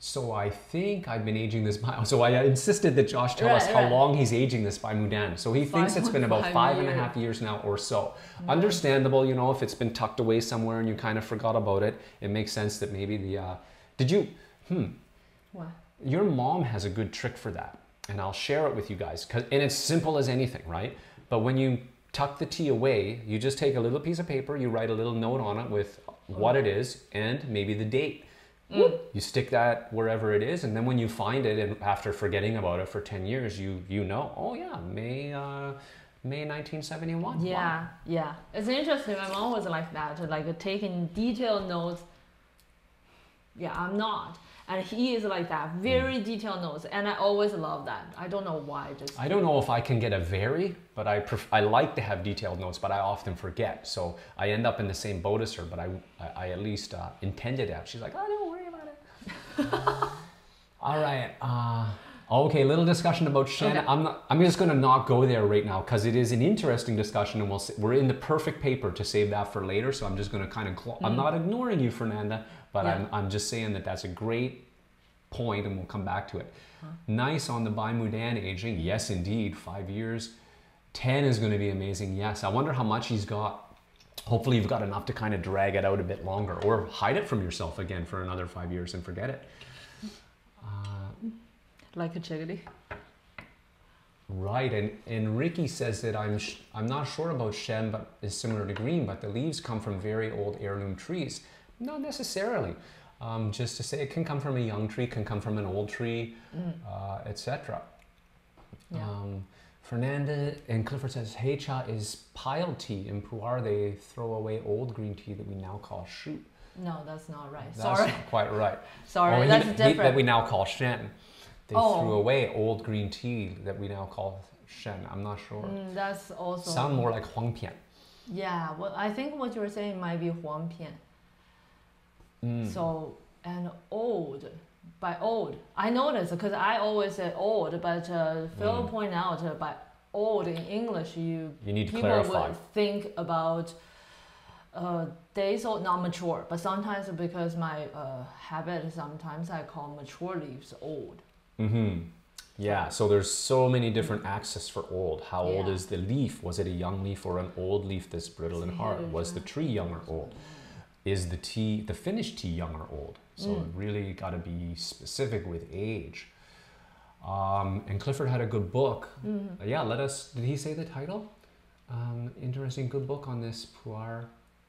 So I think I've been aging this by. So I insisted that Josh tell us how right. long he's aging this by Mudan. So he thinks it's been about 5.5 five and a years. half years now or so. Mm. Understandable, you know, if it's been tucked away somewhere and you kind of forgot about it, it makes sense that maybe the. Uh, did you? Hmm. What? Your mom has a good trick for that, and I'll share it with you guys. 'cause- and it's simple as anything, right? But when you tuck the tea away, you just take a little piece of paper, you write a little note on it with what it is and maybe the date. Mm. You stick that wherever it is, and then when you find it, and after forgetting about it for ten years, you you know, oh yeah, May uh, May 1971. Wow. Yeah, yeah. It's interesting. My mom was like that, like taking detailed notes. Yeah, I'm not. And he is like that, very detailed notes, and I always love that. I don't know why, just I don't know if I can get a very, but I pref- I like to have detailed notes, but I often forget. So I end up in the same boat as her, but I, I, I at least uh, intended it. She's like, oh, don't worry about it. All right. Uh, okay, little discussion about Shen. Okay. I'm not. I'm just gonna not go there right now because it is an interesting discussion, and we'll we're in the perfect paper to save that for later. So I'm just gonna kind of. Cl- I'm not ignoring you, Fernanda, but Yeah. I'm I'm just saying that that's a great point, and we'll come back to it. Nice on the Bai Mudan aging. Yes, indeed. Five years. 10 is going to be amazing. Yes. I wonder how much he's got. Hopefully, you've got enough to kind of drag it out a bit longer or hide it from yourself again for another five years and forget it. Uh, like a chickadee. Right. And, and Ricky says that I'm, sh- I'm not sure about Shen, but is similar to green, but the leaves come from very old heirloom trees. Not necessarily. Um, just to say it can come from a young tree, can come from an old tree, uh, etc. Yeah. Um, Fernanda and Clifford says Heicha is piled tea. In Pu'er, they throw away old green tea that we now call shoot. No, that's not right. That's Sorry, not quite right. sorry, Or he- that's he- different. that we now call shen. They Oh. threw away old green tea that we now call shen. I'm not sure. Mm, that's also Sound more like huangpian. yeah. Well, I think what you're saying might be Huang Pian. Mm. So and old by old, I noticed because I always say old, but uh, Phil Mm. pointed out uh, by old in English, you You need to people clarify. would think about uh, days old, not mature. But sometimes because my uh, habit, sometimes I call mature leaves old. Mm-hmm. Yeah, so there's so many different axes for old. How old is the leaf? Was it a young leaf or an old leaf that's brittle and hard? Was the tree young or old? Is the tea, the finished tea, young or old? So Mm. really got to be specific with age. Um, and Clifford had a good book. Uh, yeah, let us. Did he say the title? Um, interesting, good book on this. Pu'er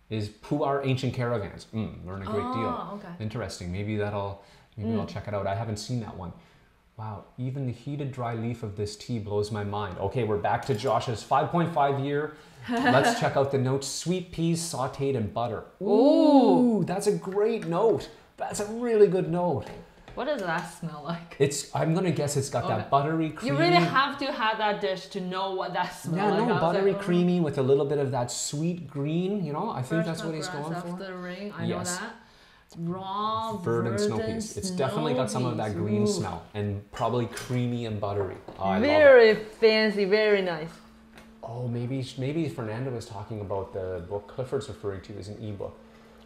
is Pu'er Ancient Caravans. Mm, learn a great deal. Ah, okay. Interesting. Maybe that'll maybe I'll Mm. check it out. I haven't seen that one. Wow, even the heated dry leaf of this tea blows my mind. Okay, we're back to Josh's 5.5 year. Let's check out the notes. Sweet peas sauteed in butter. Ooh. that's a great note. That's a really good note. What does that smell like? It's I'm gonna guess it's got Okay. that buttery creamy. You really have to have that dish to know what that smells yeah, like. No, buttery like, oh, creamy with a little bit of that sweet green, you know? I think that's what he's going for. After rain, I Yes. know that. Raw verdant snow peas. It's definitely got some of that green. Ooh. smell and probably creamy and buttery. Oh, I love it. Very fancy, very nice. Oh, maybe maybe Fernando was talking about the book Clifford's referring to as an ebook.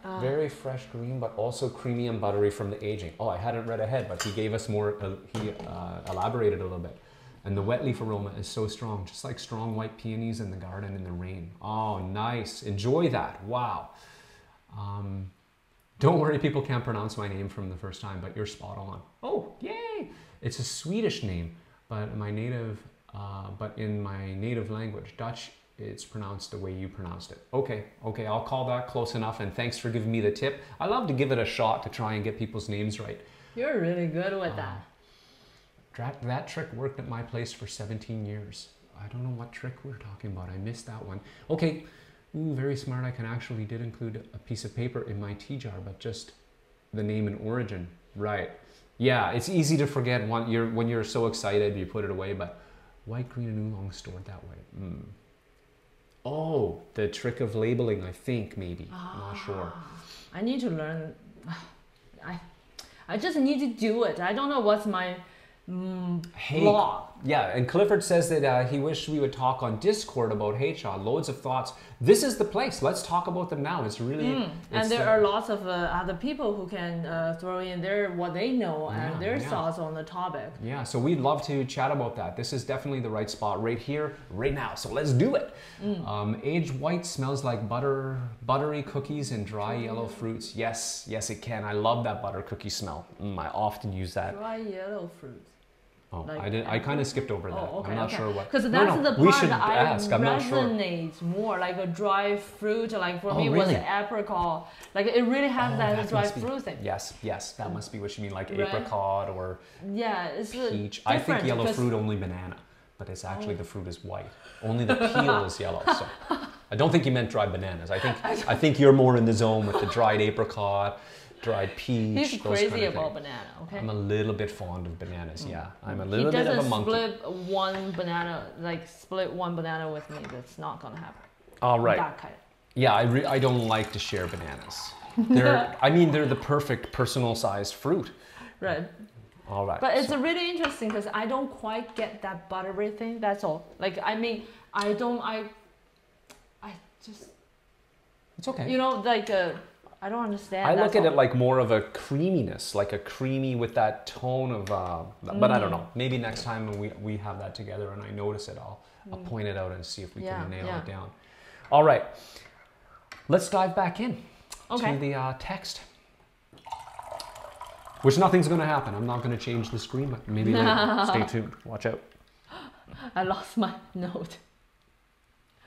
Ah. Very fresh green, but also creamy and buttery from the aging. Oh, I hadn't read ahead, but he gave us more. Uh, he uh, elaborated a little bit. And the wet leaf aroma is so strong, just like strong white peonies in the garden in the rain. Oh, nice. Enjoy that. Wow. Um, don't worry, people can't pronounce my name from the first time, but you're spot on. Oh, yay! It's a Swedish name, but my native, uh, but in my native language, Dutch, it's pronounced the way you pronounced it. Okay, okay, I'll call that close enough, and thanks for giving me the tip. I love to give it a shot to try and get people's names right. You're really good with that. That, that trick worked at my place for 17 years. I don't know what trick we're talking about. I missed that one. Okay, Ooh, very smart. I can actually did include a piece of paper in my tea jar, but just the name and origin. Right. Yeah, it's easy to forget when you're when you're so excited you put it away, but white, green, and oolong stored that way. Mm. Oh, the trick of labeling. I think maybe. I'm not sure. I need to learn. I, I just need to do it. I don't know what's my mm, Hey, law. Yeah, and Clifford says that uh, he wished we would talk on Discord about Heicha. Loads of thoughts. This is the place. Let's talk about them now. It's really. Mm. it's, And there uh, are lots of uh, other people who can uh, throw in their what they know Yeah, and their yeah. thoughts on the topic. Yeah, so we'd love to chat about that. This is definitely the right spot right here, right now. So let's do it. Mm. Um, aged white smells like butter, buttery cookies and dry yellow fruits. Yes, yes, it can. I love that butter cookie smell. Mm, I often use that. Dry yellow fruits. Oh, Like I did. I kind of skipped over oh, that. Oh, okay. I'm not okay. sure what. Because that's no, the we part should that I ask. I'm not sure. resonate more, like a dry fruit. Like for Oh, me, was really? apricot. Like it really has Oh, that, that dry be- fruit thing. Yes, yes, that must be what you mean, like Right. apricot or Yeah, it's peach. I think yellow fruit only banana, but it's actually Oh. the fruit is white. Only the peel is yellow. So I don't think you meant dried bananas. I think I think you're more in the zone with the dried apricot, dried peach. He's crazy kind of about banana. Okay. I'm a little bit fond of bananas. Yeah, I'm a he little bit doesn't of a monkey. split one banana, like split one banana with me. That's not gonna happen. All right. That kind. Yeah, I, re- I don't like to share bananas. They're, I mean, they're the perfect personal sized fruit. Right. All right. But it's so- really interesting because I don't quite get that buttery thing. That's all. Like I mean, I don't. I. I just it's okay. you know like uh, I don't understand. I look at it like more of a creaminess, like a creamy with that tone of. Uh, but I don't Mm. know. Maybe next time when we, we have that together and I notice it, I'll, I'll point it out and see if we Mm. Yeah, can nail yeah. it down. All right. Let's dive back in Okay. to the uh, text. Which nothing's going to happen. I'm not going to change the screen, but maybe later. Stay tuned. Watch out. I lost my note.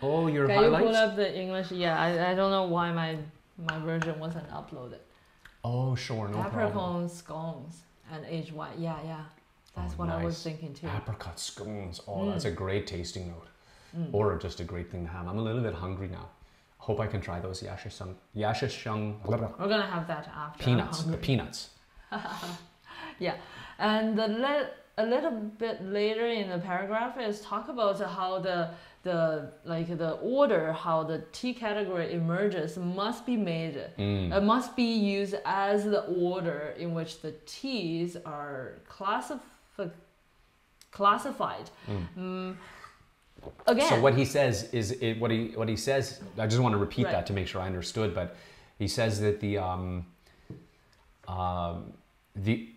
Oh, your Can you pull up the English? Yeah, I, I don't know why my my version wasn't uploaded. Oh, sure, no problem. Apricot scones and aged white. Yeah, yeah. That's Oh, what I was thinking too. Apricot scones. Oh, Mm. that's a great tasting note. Or just a great thing to have. I'm a little bit hungry now. Hope I can try those yashishung, yashishung We're gonna have that after. Peanuts. The peanuts. Yeah, and the a little bit later in the paragraph is talk about how the the like the order how the tea category emerges must be made Mm. uh, must be used as the order in which the teas are classif- classified. Mm. Again, So what he says is it, what he what he says. I just want to repeat Right. that to make sure I understood. But he says that the um, um, the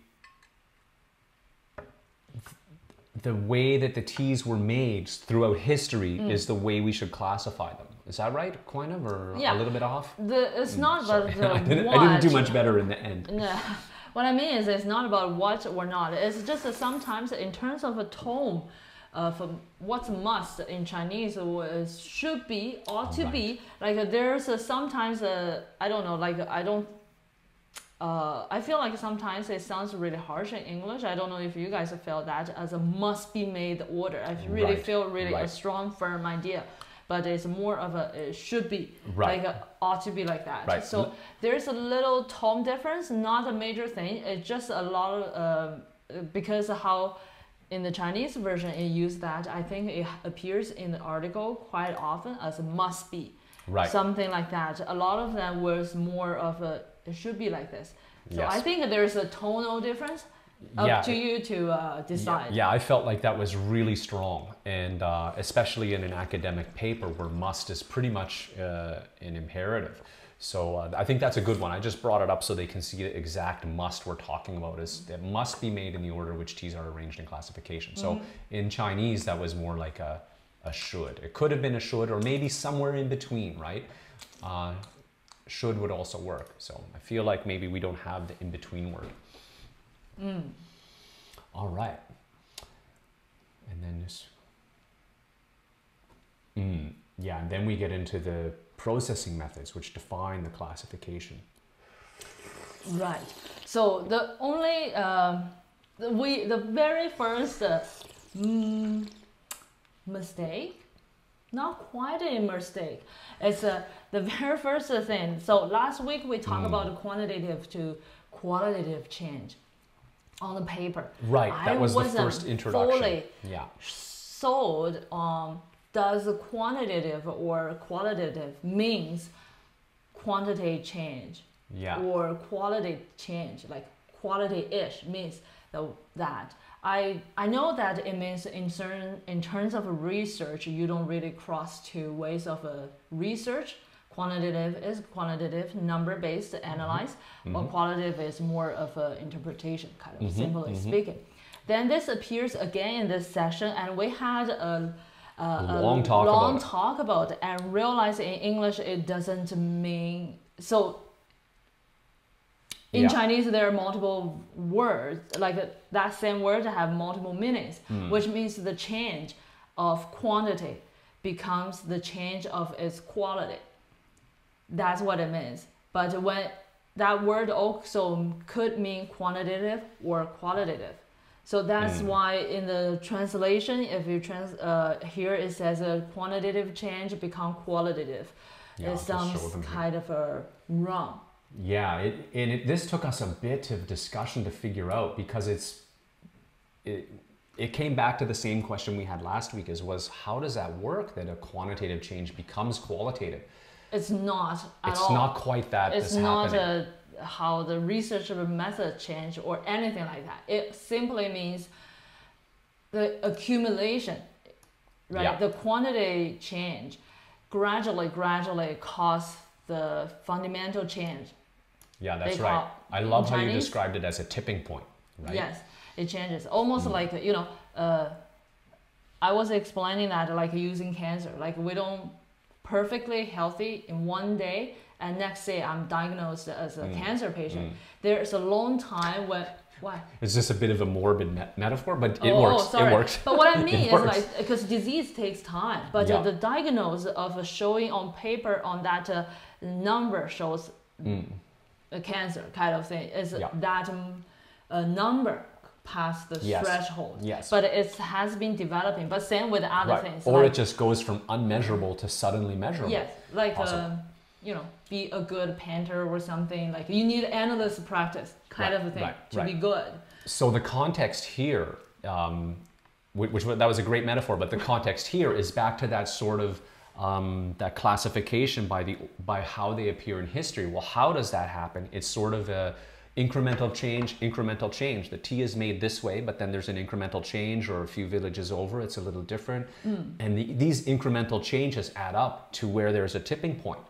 the way that the teas were made throughout history Mm. is the way we should classify them. Is that right, kind of, or Yeah. a little bit off? the, it's not Mm, about the I, didn't, I didn't do much better in the end. No, what I mean is it's not about what or not. It's just that sometimes in terms of a tone, uh, for what's must in Chinese was should be, ought to be. Like uh, there's a, sometimes a I don't know. Like I don't. Uh, I feel like sometimes it sounds really harsh in English. I don't know if you guys have felt that as a must be made order. I really Right, feel really a strong, firm idea, but it's more of a it should be Right. like a, ought to be like that. Right. So there's a little tone difference, not a major thing. It's just a lot of um because of how in the Chinese version it used that. I think it appears in the article quite often as a must be, Right. something like that. A lot of them was more of a it should be like this. So Yes. I think there's a tonal difference. Up Yeah, to you to uh, decide. Yeah, I felt like that was really strong, and uh, especially in an academic paper where must is pretty much uh, an imperative. So uh, I think that's a good one. I just brought it up so they can see the exact must we're talking about is it must be made in the order which teas are arranged in classification. So Mm-hmm. in Chinese, that was more like a, a should. It could have been a should, or maybe somewhere in between, right? Uh, should would also work. So I feel like maybe we don't have the in between word. Mm. All right. And then this. Mm, yeah, and then we get into the processing methods which define the classification. Right. So the only um, the, we the very first uh, mm, mistake, not quite a mistake. It's uh, the very first thing. So last week we talked about mm. quantitative to qualitative change on the paper. Right, I that was the first introduction. fully Yeah. sold on does quantitative or qualitative means quantity change Yeah. or quality change, like quality-ish means the, that. I I know that it means in certain in terms of research, you don't really cross two ways of a research. Quantitative is quantitative, number-based, mm-hmm. analyze, or mm-hmm. qualitative is more of an interpretation, kind of mm-hmm. simply speaking. Then this appears again in this session, and we had a, uh, a Long talk long about it. about it, and realize in English it doesn't mean so in Yeah. Chinese, there are multiple words, like uh, that same word have multiple meanings, Hmm. which means the change of quantity becomes the change of its quality. That's what it means. But when that word also could mean quantitative or qualitative. So that's Hmm. why in the translation, if you trans uh, here it says a quantitative change become qualitative. Yeah, it I'll just show sounds kind of uh, wrong. Yeah, it, and it, this took us a bit of discussion to figure out because it's it, it came back to the same question we had last week is was how does that work that a quantitative change becomes qualitative? It's not at It's all. not quite that it's not happening. a, how the research method change or anything like that. It simply means the accumulation, right? Yeah. The quantity change gradually, gradually cause the fundamental change. yeah, that's they right. I love how you described it as a tipping point, right? Yes, it changes. Almost Mm. like you know, uh, I was explaining that like using cancer, like we don't perfectly healthy in one day, and next day I'm diagnosed as a Mm. cancer patient. Mm. There's a long time when why? It's just a bit of a morbid me- metaphor, but it oh, works. sorry. It works. But what I mean is works. like because disease takes time, but Yeah. the diagnosis of showing on paper on that uh, number shows Mm. a cancer kind of thing is Yeah. that um, a number past the Yes. threshold. Yes. But it has been developing. But same with other right. things. Or like, it just goes from unmeasurable to suddenly measurable. yes, like Awesome. um, you know, be a good painter or something. Like you need endless practice, kind Right, of a thing, right, to be good. So the context here, um, which, which that was a great metaphor, but the context here is back to that sort of um, that classification by the by how they appear in history. Well, how does that happen? It's sort of a incremental change, incremental change. The tea is made this way, but then there's an incremental change, or a few villages over, it's a little different. And the, these incremental changes add up to where there's a tipping point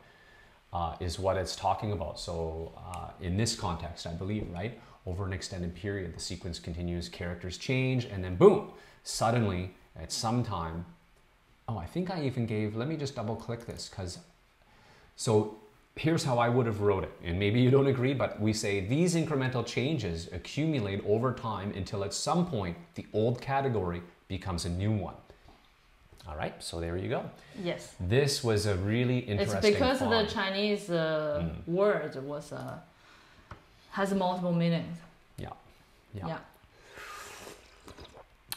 uh, is what it's talking about. So, uh, in this context, I believe, right, over an extended period, the sequence continues, characters change, and then boom, suddenly at some time, oh, I think I even gave, let me just double click this because, so here's how I would have wrote it. And maybe you don't agree, but we say these incremental changes accumulate over time until at some point the old category becomes a new one. All right, so there you go. Yes. This was a really interesting. It's because the. Chinese uh, Mm. word was uh, has multiple meanings. Yeah. Yeah. Yeah.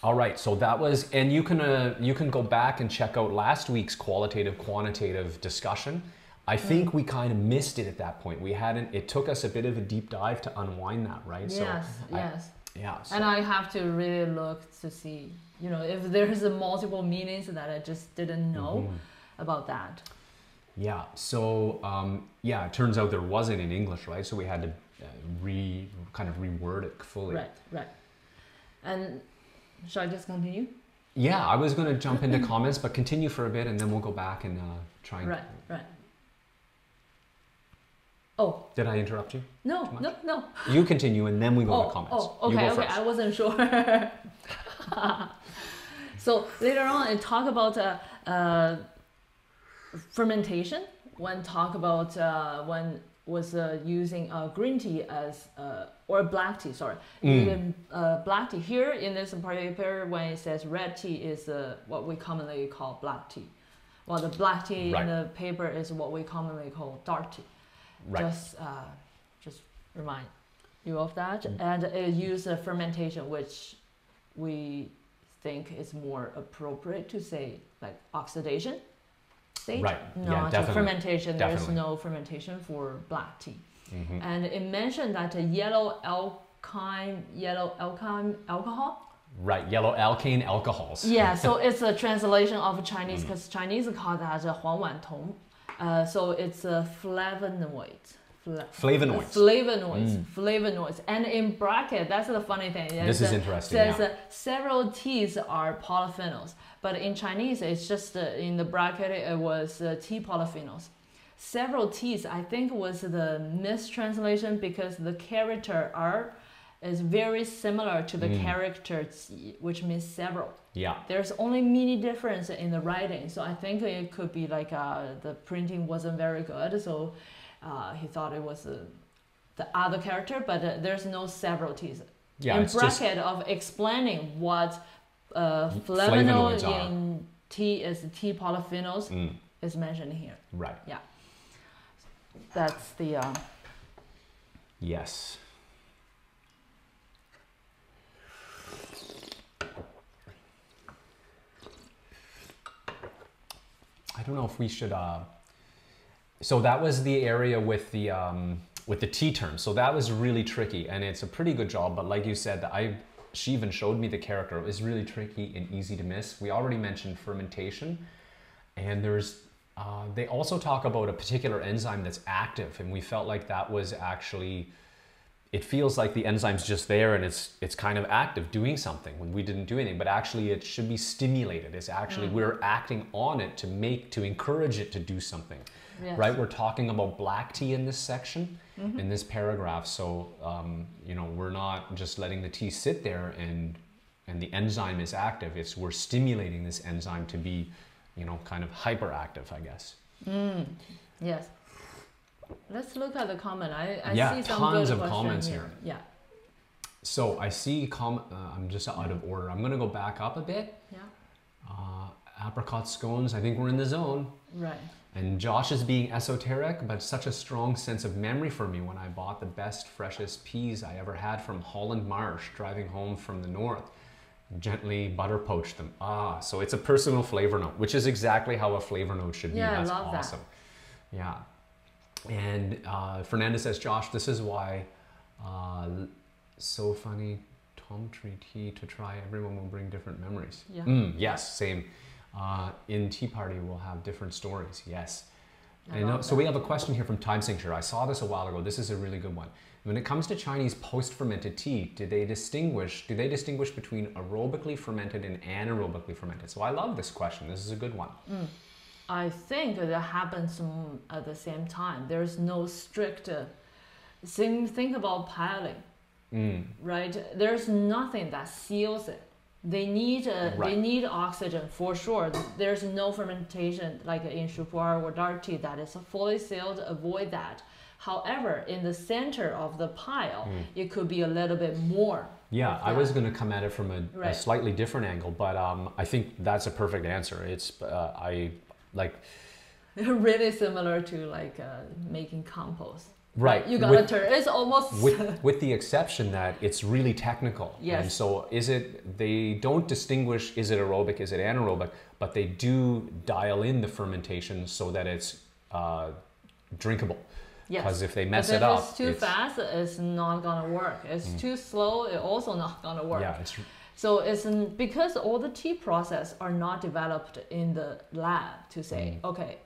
All right. So that was, and you can uh, you can go back and check out last week's qualitative quantitative discussion. I think we kind of missed it at that point. We hadn't. It took us a bit of a deep dive to unwind that, right? Yes. I- yes. yeah. So, And I have to really look to see, you know, if there's a multiple meanings that I just didn't know Mhm. about that. Yeah. So um, yeah, it turns out there wasn't in English, right? So we had to uh, re kind of reword it fully. Right, right. And shall I just continue? Yeah, I was going to jump into comments, but continue for a bit, and then we'll go back and uh, try and. Right, right. Oh, Did I interrupt you? no, no, no. You continue, and then we go oh, to comments. Oh, okay, okay. I wasn't sure. so later on, I talk about uh, uh, fermentation. When talk about uh, when was uh, using uh, green tea as uh, or black tea. Sorry, Mm. even uh, black tea. Here in this paper, when it says red tea is uh, what we commonly call black tea, while the black tea Right. in the paper is what we commonly call dark tea Right. Just uh, just remind you of that, mm. and it uses fermentation, which we think is more appropriate to say like oxidation state, right. not yeah, fermentation. There's no fermentation for black tea. Mm -hmm. And it mentioned that a yellow alkyne, yellow alkyne alcohol. Right, yellow alkane alcohols. Yeah, so it's a translation of Chinese because mm. Chinese call that huang wan tong. Uh, so it's a flavonoid. Fla- Flavonoids. Flavonoids. Mm. Flavonoids. And in bracket, that's the funny thing. This is uh, interesting. Says Yeah. uh, several teas are polyphenols, but in Chinese, it's just uh, in the bracket it was uh, tea polyphenols. Several teas, I think, was the mistranslation because the character R is very similar to the Mm. character Qi, which means several. Yeah. There's only mini difference in the writing, so I think it could be like uh, the printing wasn't very good, so uh, he thought it was uh, the other character, but uh, there's no several teas. Yeah. in bracket of explaining what uh, flavonoid in tea is tea polyphenols mm, is mentioned here. right. Yeah. That's the uh, Yes. I don't know if we should. Uh, so that was the area with the um, with the tea term. So that was really tricky, and it's a pretty good job. But like you said, I she even showed me the character. It was really tricky and easy to miss. We already mentioned fermentation, and there's uh, they also talk about a particular enzyme that's active, and we felt like that was actually it feels like the enzyme's just there and it's it's kind of active doing something when we didn't do anything but actually it should be stimulated it's actually mm. we're acting on it to make to encourage it to do something yes. right we're talking about black tea in this section mm-hmm. in this paragraph so um, you know we're not just letting the tea sit there and and the enzyme is active it's we're stimulating this enzyme to be you know kind of hyperactive i guess mm. yes Let's look at the comment. I, I yeah, see some tons good of comments here. here. Yeah. So I see com. Uh, I'm just out of order. I'm gonna go back up a bit. Yeah. Uh, apricot scones. I think we're in the zone. Right. And Josh is being esoteric, but such a strong sense of memory for me when I bought the best, freshest peas I ever had from Holland Marsh, driving home from the north. Gently butter poached them. Ah, so it's a personal flavor note, which is exactly how a flavor note should be. Yeah, That's I love awesome. That. Yeah. And uh, Fernanda says, Josh, this is why uh, so funny Tom Tree Tea to try. Everyone will bring different memories. Yeah. Mm, yes, same. Uh, in Tea Party, we'll have different stories. Yes. And so we have a question here from Time Signature. I saw this a while ago. This is a really good one. When it comes to Chinese post-fermented tea, do they distinguish? Do they distinguish between aerobically fermented and anaerobically fermented? So I love this question. This is a good one. Mm. I think that happens at the same time. There's no strict uh, thing. Think about piling, mm. right? There's nothing that seals it. They need uh, right. they need oxygen for sure. There's no fermentation like in shu pu'er or dark tea that is fully sealed. Avoid that. However, in the center of the pile, mm. it could be a little bit more. Yeah, I was going to come at it from a, right. a slightly different angle, but um, I think that's a perfect answer. It's uh, I like really similar to like uh, making compost. Right. You gotta with, turn. It's almost with with the exception that it's really technical. Yes. And so is it? They don't distinguish. Is it aerobic? Is it anaerobic? But they do dial in the fermentation so that it's uh, drinkable. Yes. Because if they mess but it up, it's too it's, fast. It's not gonna work. It's mm. too slow. It's also not gonna work. Yeah. It's so it's because all the tea process are not developed in the lab to say, mm. okay,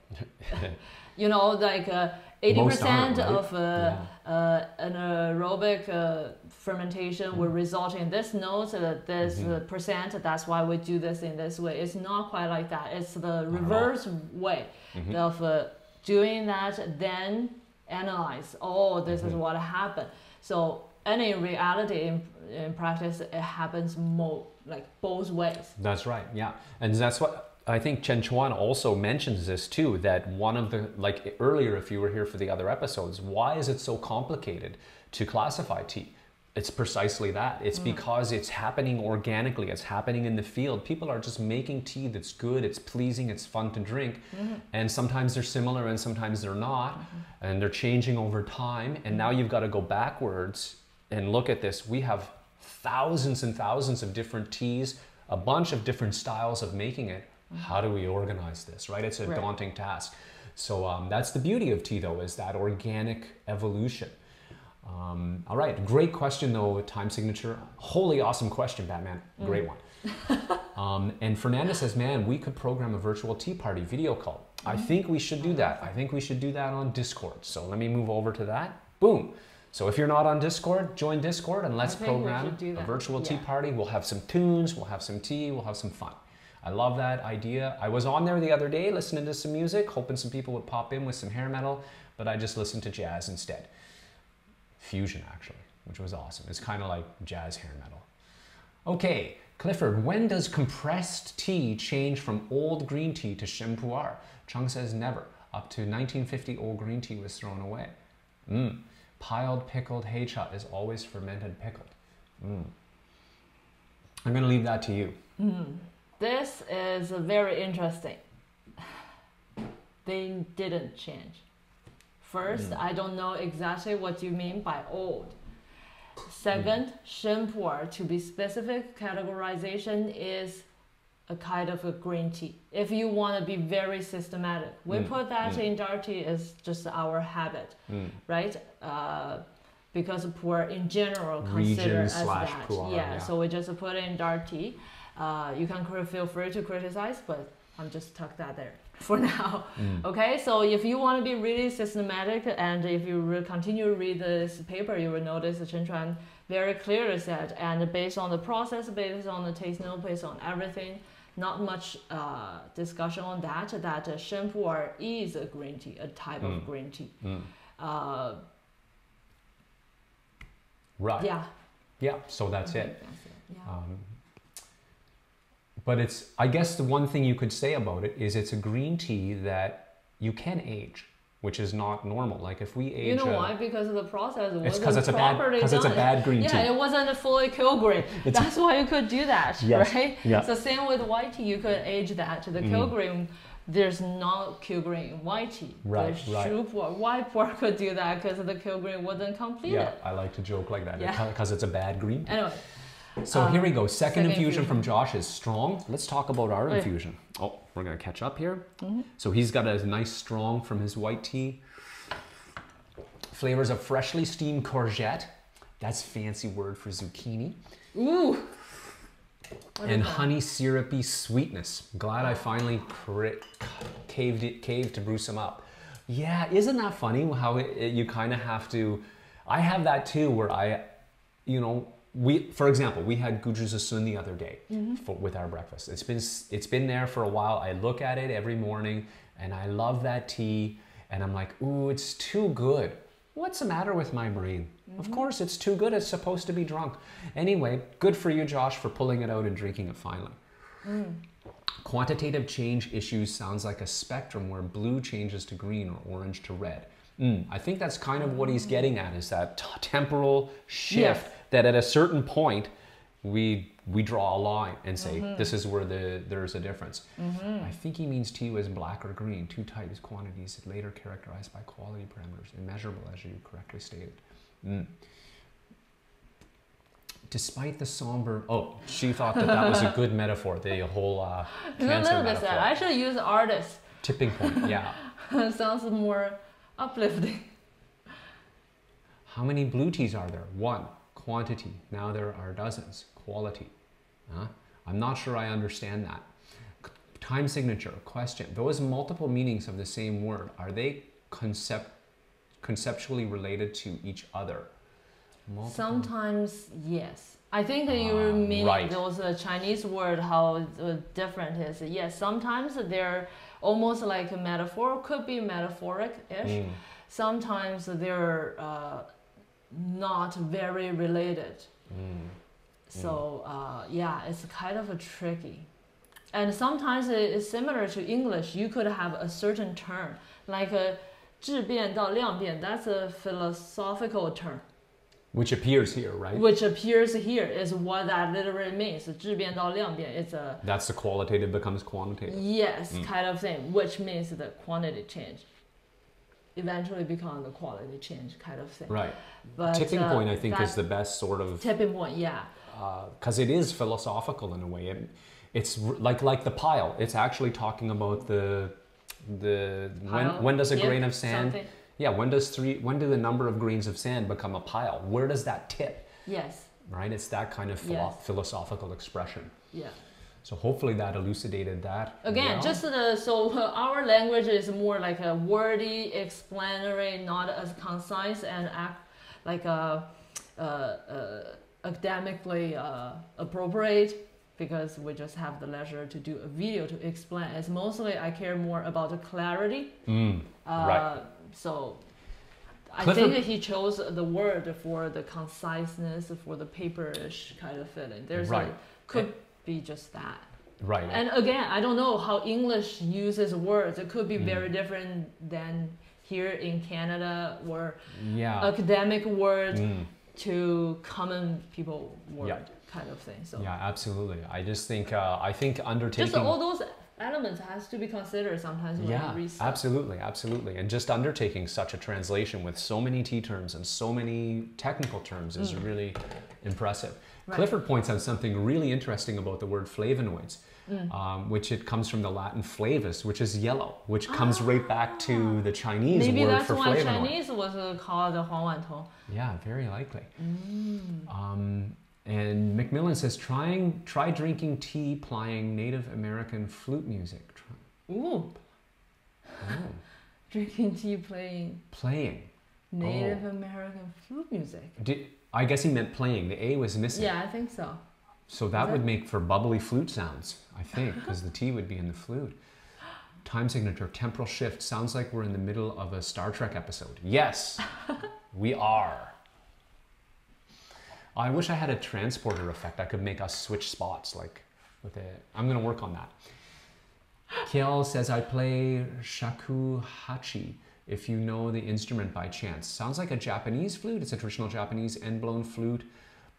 you know, like uh, eighty percent of uh, yeah. uh, an aerobic uh, fermentation mm. will result in this note, uh, this mm-hmm. percent. That's why we do this in this way. It's not quite like that. It's the reverse way mm-hmm. of uh, doing that, then analyze. Oh, this mm-hmm. is what happened. So and in reality in, in practice it happens more like both ways. That's right yeah. And that's what I think Chen Chuan also mentions this too that one of the like earlier if you were here for the other episodes why is it so complicated to classify tea it's precisely that. It's mm. because it's happening organically. It's happening in the field. People are just making tea that's good it's pleasing it's fun to drink. Mm-hmm. and sometimes they're similar and sometimes they're not. Mm-hmm. and they're changing over time. And now you've got to go backwards and look at this, we have thousands and thousands of different teas, a bunch of different styles of making it. Mm-hmm. How do we organize this, right? It's a right. daunting task. So um, that's the beauty of tea, though, is that organic evolution. Um, all right, great question, though, time signature. Holy awesome question, Batman. Great mm. one. um, and Fernanda says, man, we could program a virtual tea party video call. Mm-hmm. I think we should do that. I think we should do that on Discord. So let me move over to that. Boom. So if you're not on Discord, join Discord and let's program a virtual tea party. We'll have some tunes, we'll have some tea, we'll have some fun. I love that idea. I was on there the other day listening to some music, hoping some people would pop in with some hair metal, but I just listened to jazz instead. Fusion, actually, which was awesome. It's kind of like jazz hair metal. Okay, Clifford, when does compressed tea change from old green tea to shen pu'er? Chung says never. Up to 1950, old green tea was thrown away. Mm. Piled pickled hei-cha is always fermented pickled. Mm. I'm going to leave that to you. Mm. This is very interesting. They didn't change. First, mm. I don't know exactly what you mean by old. Second, mm. shen to be specific, categorization is a kind of a green tea. If you want to be very systematic, we Mm, put that mm. in dark tea is just our habit, Mm. right? Uh, because pu'er in general Region consider as that. yeah, yeah. so we just put in dark tea. Uh, you can feel free to criticize, but I'm just tuck that there for now. Mm. Okay, so if you want to be really systematic and if you re- continue to read this paper, you will notice Chen Chuan very clearly said, and based on the process, based on the taste note, based on everything, not much uh, discussion on that, that uh, Shen Pu'er is a green tea, a type Mm. of green tea. Mm. Uh, Right. yeah. Yeah. So that's it. That's it. Yeah. Um, but it's, I guess the one thing you could say about it is it's a green tea that you can age, which is not normal. Like if we age, you know a- why? Because of the process wasn't it's because it's a bad, properly because it's a bad green Yeah, tea. Yeah, it wasn't fully kill-green. It's- That's why you could do that, Yes, right? yeah. So same with white tea, you could age that. The. kill-green, there's no kill-green in white tea. Right, the right. Shu Pu'er- white Pu'er could do that because the kill-green wasn't completed. Yeah, I like to joke like that Yeah. because it's a bad green tea. Anyway, So Um, here we go. Second, second infusion, from. Josh is strong. Let's talk about our Oh, yeah. infusion. Oh, we're gonna catch up here. Mhm. So he's got a nice strong from his white tea. Flavors of freshly steamed courgette. That's fancy word for zucchini. ooh. What and honey syrupy sweetness. Glad I finally caved it, caved to brew some up. Yeah, isn't that funny how it, it- you kind of have to? I have that too, where I, you know, we, for example, we had Guzhu Zisun the other day Mm-hmm. for, with our breakfast. It's been it's been there for a while. I look at it every morning, and I love that tea. And I'm like, ooh, it's too good. What's the matter with my brain? Mm-hmm. Of course, it's too good. It's supposed to be drunk. Anyway, good for you, Josh, for pulling it out and drinking it finally. Mm. Quantitative change issues sounds like a spectrum where blue changes to green or orange to red. Mm, I think that's kind of what he's getting at is that t- temporal shift Yes. that at a certain point we we draw a line and say Mm-hmm. this is where the there's a difference. I think he means tea was black or green, two types quantities later characterized by quality parameters, immeasurable as you correctly stated. Mm. Despite the somber, oh, she thought that that was a good metaphor. The whole uh, No, cancer no, that's metaphor. that. I should use artist. Tipping point, yeah. Sounds more uplifting. How many blue teas are there? One. Quantity. Now there are dozens. Quality. Huh? I'm not sure I understand that. Time signature. Question. Those multiple meanings of the same word, are they concept, conceptually related to each other? Multiple- Sometimes, yes. I think that you Ah, mean right. those uh, Chinese word how uh, different is. Yes, sometimes they're almost like a metaphor, could be metaphoric-ish. Mm, Sometimes they're uh, not very related. mm. So uh, yeah, it's kind of a tricky. And sometimes it is similar to English. You could have a certain term, like a 质变到量变. That's a philosophical term. Which appears here, right? which appears here is what that literally means. 质变到量变. It's a That's the qualitative becomes quantitative. yes Mm. kind of thing, which means the quantity change eventually become the quality change kind of thing. Right. But Tipping uh, point, I think, is that the best sort of tipping point. Yeah, because it is philosophical in a way. It, it's like like the pile. It's actually talking about the the Pile, when when does a grain of sand? something. Yeah, when does three when do the number of grains of sand become a pile? Where does that tip? Yes. Right? It's that kind of philo- Yes. philosophical expression. Yeah. So hopefully that elucidated that. Again, well. just the so uh, our language is more like a wordy, explanatory, not as concise and act like a, uh, uh, academically uh, appropriate because we just have the leisure to do a video to explain. It's mostly I care more about the clarity. Mm, Uh, Right. So. I Clifford- think he chose the word for the conciseness, for the paperish kind of feeling. There's Right. a, could be just that. right. And again, I don't know how English uses words. It could be Mm. very different than here in Canada or yeah. academic word Mm, to common people word Yeah. kind of thing. So yeah, absolutely. I just think uh, I think undertaking. just all those elements has to be considered sometimes when Yeah, you read stuff. absolutely, absolutely. And just undertaking such a translation with so many tea terms and so many technical terms is Mm. really impressive. Right. Clifford points out something really interesting about the word flavonoids mm. um, which it comes from the Latin flavus, which is yellow, which comes ah. right back to the Chinese Maybe word for flavonoid. Maybe that's why Chinese was uh, called the Wan Yeah, very likely. Mm. Um, and Macmillan says, trying, try drinking tea playing Native American flute music. Try. Ooh. Oh. drinking tea playing. Playing. Native oh. American flute music. Did, I guess he meant playing. The A was missing. Yeah, I think so. So that would make for bubbly flute sounds, I think, because the T would be in the flute. Time signature, temporal shift. Sounds like we're in the middle of a Star Trek episode. Yes, we are. Oh, I wish I had a transporter effect. I could make us switch spots, like with it. I'm gonna work on that. Kiel says I play shakuhachi. If you know the instrument by chance, sounds like a Japanese flute. It's a traditional Japanese end-blown flute,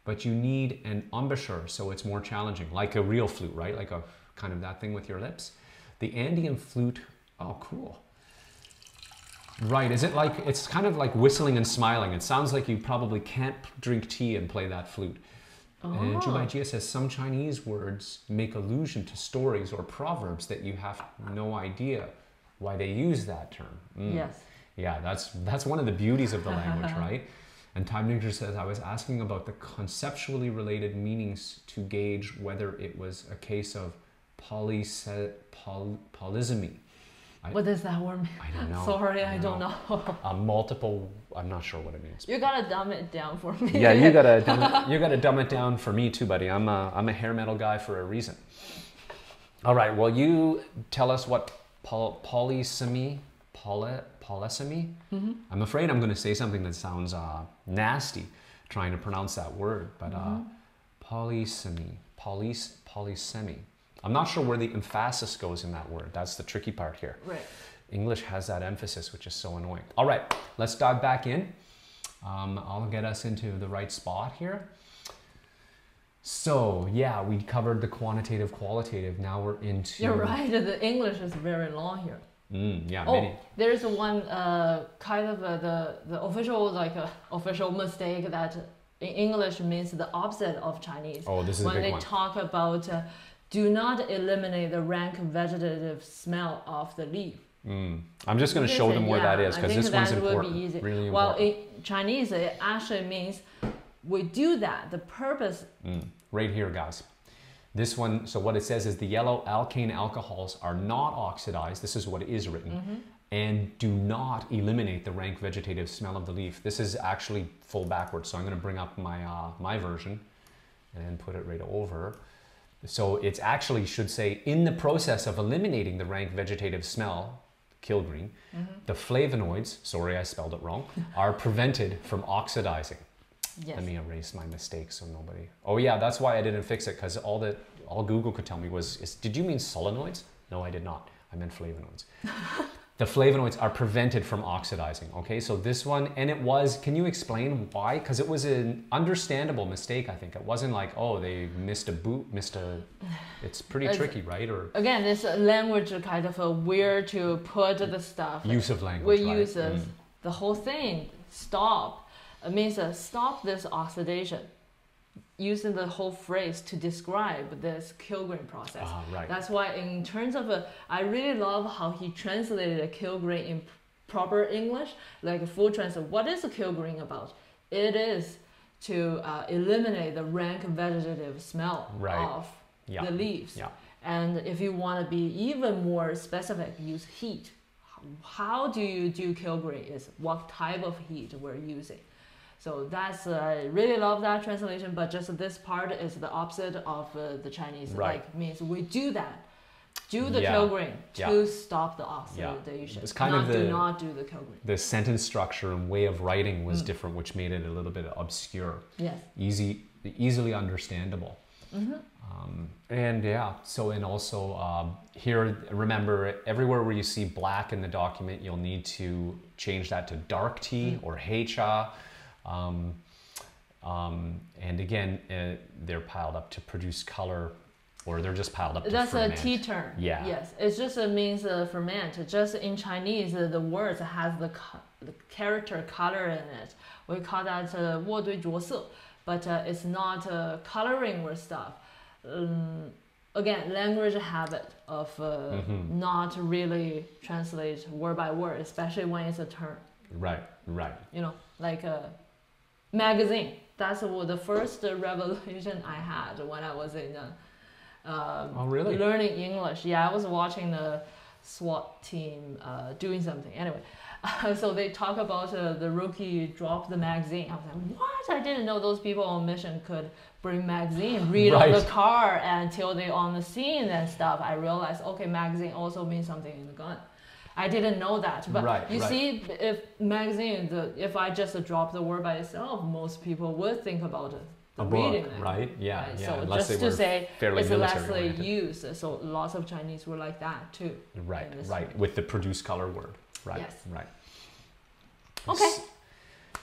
but you need an embouchure, so it's more challenging, like a real flute, right? Like a kind of that thing with your lips. The Andean flute. Oh, cool. Right, is it like, it's kind of like whistling and smiling. It sounds like you probably can't drink tea and play that flute. And Oh. Jubai Jia says some Chinese words make allusion to stories or proverbs that you have no idea why they use that term. Mm. Yes. Yeah, that's that's one of the beauties of the language, right? And Time Ninja says I was asking about the conceptually related meanings to gauge whether it was a case of polyse- poly, polysemy. I- What does that word mean? I don't know. Sorry, I I don't don't know. A multiple. I'm not sure what it means. you gotta dumb it down for me. Yeah, you gotta dumb it, you gotta dumb it down for me too, buddy. I'm a I'm a hair metal guy for a reason. All right. Well, you tell us what poly, polysemy, poly, polysemy. Mm-hmm. I'm afraid I'm going to say something that sounds uh, nasty, trying to pronounce that word. But uh, Mm-hmm. polysemy, polys, polysemy. I'm not sure where the emphasis goes in that word. That's the tricky part here. Right. English has that emphasis, which is so annoying. All right, let's dive back in. Um, I'll get us into the right spot here. So, yeah, we covered the quantitative, qualitative. Now we're into. You're right. The English is very long here. Mm, yeah, Oh, many. there's one uh, kind of uh, the the official like uh, official mistake that in English means the opposite of Chinese. Oh, this is when they one. talk about uh, do not eliminate the rank vegetative smell of the leaf. Mm. I'm just going to show them where that yeah, is I because this one's that would important. Be easy. Really well, important. in Chinese, it actually means we do that. The purpose. Mm, right here, guys. This one, so what it says is the yellow alkane alcohols are not oxidized. This is what is written. Mm-hmm. And do not eliminate the rank vegetative smell of the leaf. This is actually full backwards. So I'm going to bring up my, uh, my version and put it right over. So it's actually should say in the process of eliminating the rank vegetative smell, kill-green, Mm-hmm. the flavonoids, sorry I spelled it wrong, are prevented from oxidizing. Yes. Let me erase my mistake so nobody. Oh yeah, that's why I didn't fix it because all that all Google could tell me was, is, did you mean solenoids? No, I did not. I meant flavonoids. the flavonoids are prevented from oxidizing. Okay, so this one, and it was. Can you explain why? Because it was an understandable mistake. I think it wasn't like, oh, they missed a boot, missed a. It's pretty It's- tricky, right? Or Again, this language kind of a where to put the stuff. use of language. we right? use Mm. the whole thing stop it means uh, stop this oxidation using the whole phrase to describe this kill-green process Ah, right. that's why in terms of uh, i really love how he translated a kill-green in proper english like a full translate what is a kill-green about it is to uh, eliminate the rank vegetative smell Right. of Yeah. the leaves Yeah. and if you want to be even more specific, use heat. How do you do kill-green is what type of heat we're using. So that's uh, I really love that translation, but just this part is the opposite of uh, the Chinese. Right. Like means we do that, do the Yeah. Yeah. to stop the oxidation. It's kind not, of the- do not do the kill-green. The sentence structure and way of writing was Mm. different, which made it a little bit obscure. Yes. easy easily understandable hmm um, and yeah so and also um, here remember everywhere where you see black in the document you'll need to change that to dark tea Mm. or hei-cha um, um, and again, uh, they're piled up to produce color or they're just piled up. That's a a tea term. Yeah. Yes, it just means uh, ferment. Just in Chinese, uh, the words has the, the, character color in it. We call that uh, 卧堆着色, but uh, it's not uh, coloring or stuff. Um, again, language habit of mm -hmm. not really translate word by word, especially when it's a term. Right. Right. You know, like. Uh, magazine. That's what the first revelation I had when I was in uh, um, Oh, really? learning English. Yeah, I was watching the SWAT team uh, doing something. Anyway, so they talk about uh, the rookie dropped the magazine. I was like, what? I didn't know those people on mission could bring magazine, read on the car until they on the scene and stuff. I realized, okay, magazine also means something in the gun. I didn't know that, but Right, you right. see, if magazine, the, if I just drop the word by itself, most people would think about it. The A book, reading it. right? Yeah, Right, yeah. So Unless just to say fairly it's lessly used. So lots of Chinese were like that too. Right, right. With the produce color word. Right, Yes. right. Okay.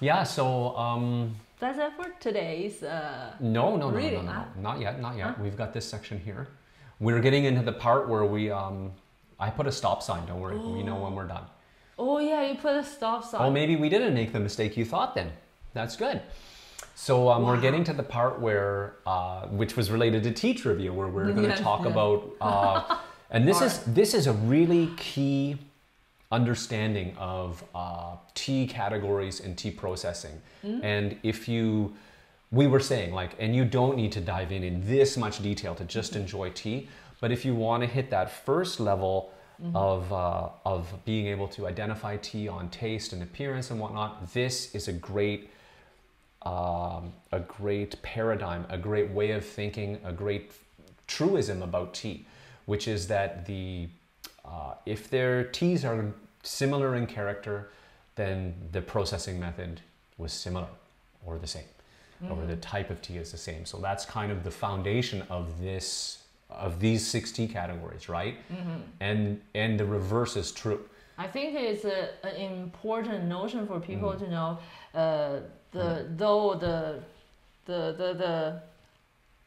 Yeah, so um, That's it for today's. Uh, no, no, no, no, no, Reading, no, huh? not yet, not yet. Huh? We've got this section here. We're getting into the part where we, um, I put a stop sign. Don't worry, we know when we're done. oh yeah, you put a stop sign. Oh, maybe we didn't make the mistake you thought then. That's good. So um, we're getting to the part where, uh, which was related to tea trivia, where we're going to Yes, talk yeah. about, uh, and this is this is a really key understanding of uh, tea categories and tea processing. And if you, we were saying like, and you don't need to dive in in this much detail to just enjoy tea, but if you want to hit that first level of uh, of being able to identify tea on taste and appearance and whatnot, this is a great um, a great paradigm, a great way of thinking, a great truism about tea, which is that the uh, if their teas are similar in character, then the processing method was similar or the same, or the type of tea is the same. So that's kind of the foundation of this of these six tea categories, right? And and the reverse is true. I think it's a, an important notion for people Mm. to know. Uh, the though the the the the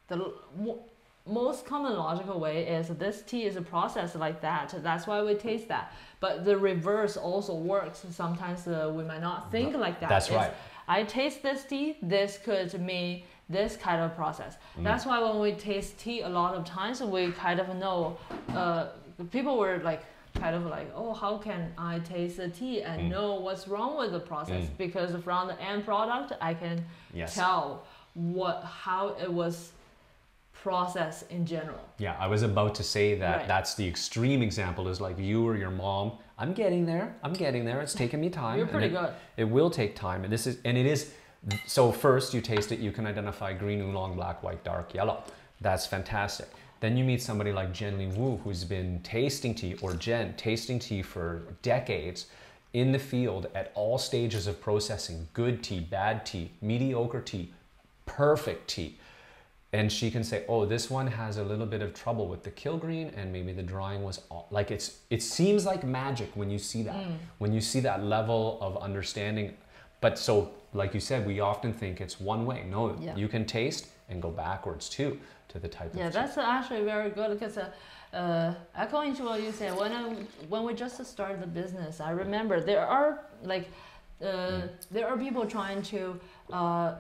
the mo- most common logical way is this tea is a process like that. That's why we taste that. But the reverse also works. Sometimes uh, we might not think like that. That's It's, right. I taste this tea. This could mean this kind of process. Mm. That's why when we taste tea, a lot of times we kind of know. Uh, people were like kind of like, oh, how can I taste the tea and Mm. know what's wrong with the process? Mm. Because from the end product, I can Yes. tell what how it was processed in general. Yeah, I was about to say that Right. that's the extreme example is like you or your mom. I'm getting there. I'm getting there. It's taking me time. You're pretty it, good. It will take time, and this is and it is. So first, you taste it. You can identify green, oolong, black, white, dark, yellow. That's fantastic. Then you meet somebody like Jen Ling Wu, who's been tasting tea, or Jen tasting tea for decades in the field at all stages of processing good tea, bad tea, mediocre tea, perfect tea and she can say, "Oh, this one has a little bit of trouble with the kill green, and maybe the drying was all, like it's. It seems like magic when you see that, Mm. when you see that level of understanding. But so, like you said, we often think it's one way. No, Yeah. you can taste and go backwards too to the type Yeah, of. tea. that's actually very good because uh, uh, echoing to what you said, when I, when we just started the business, I remember there are like uh, Mm. there are people trying to. Uh,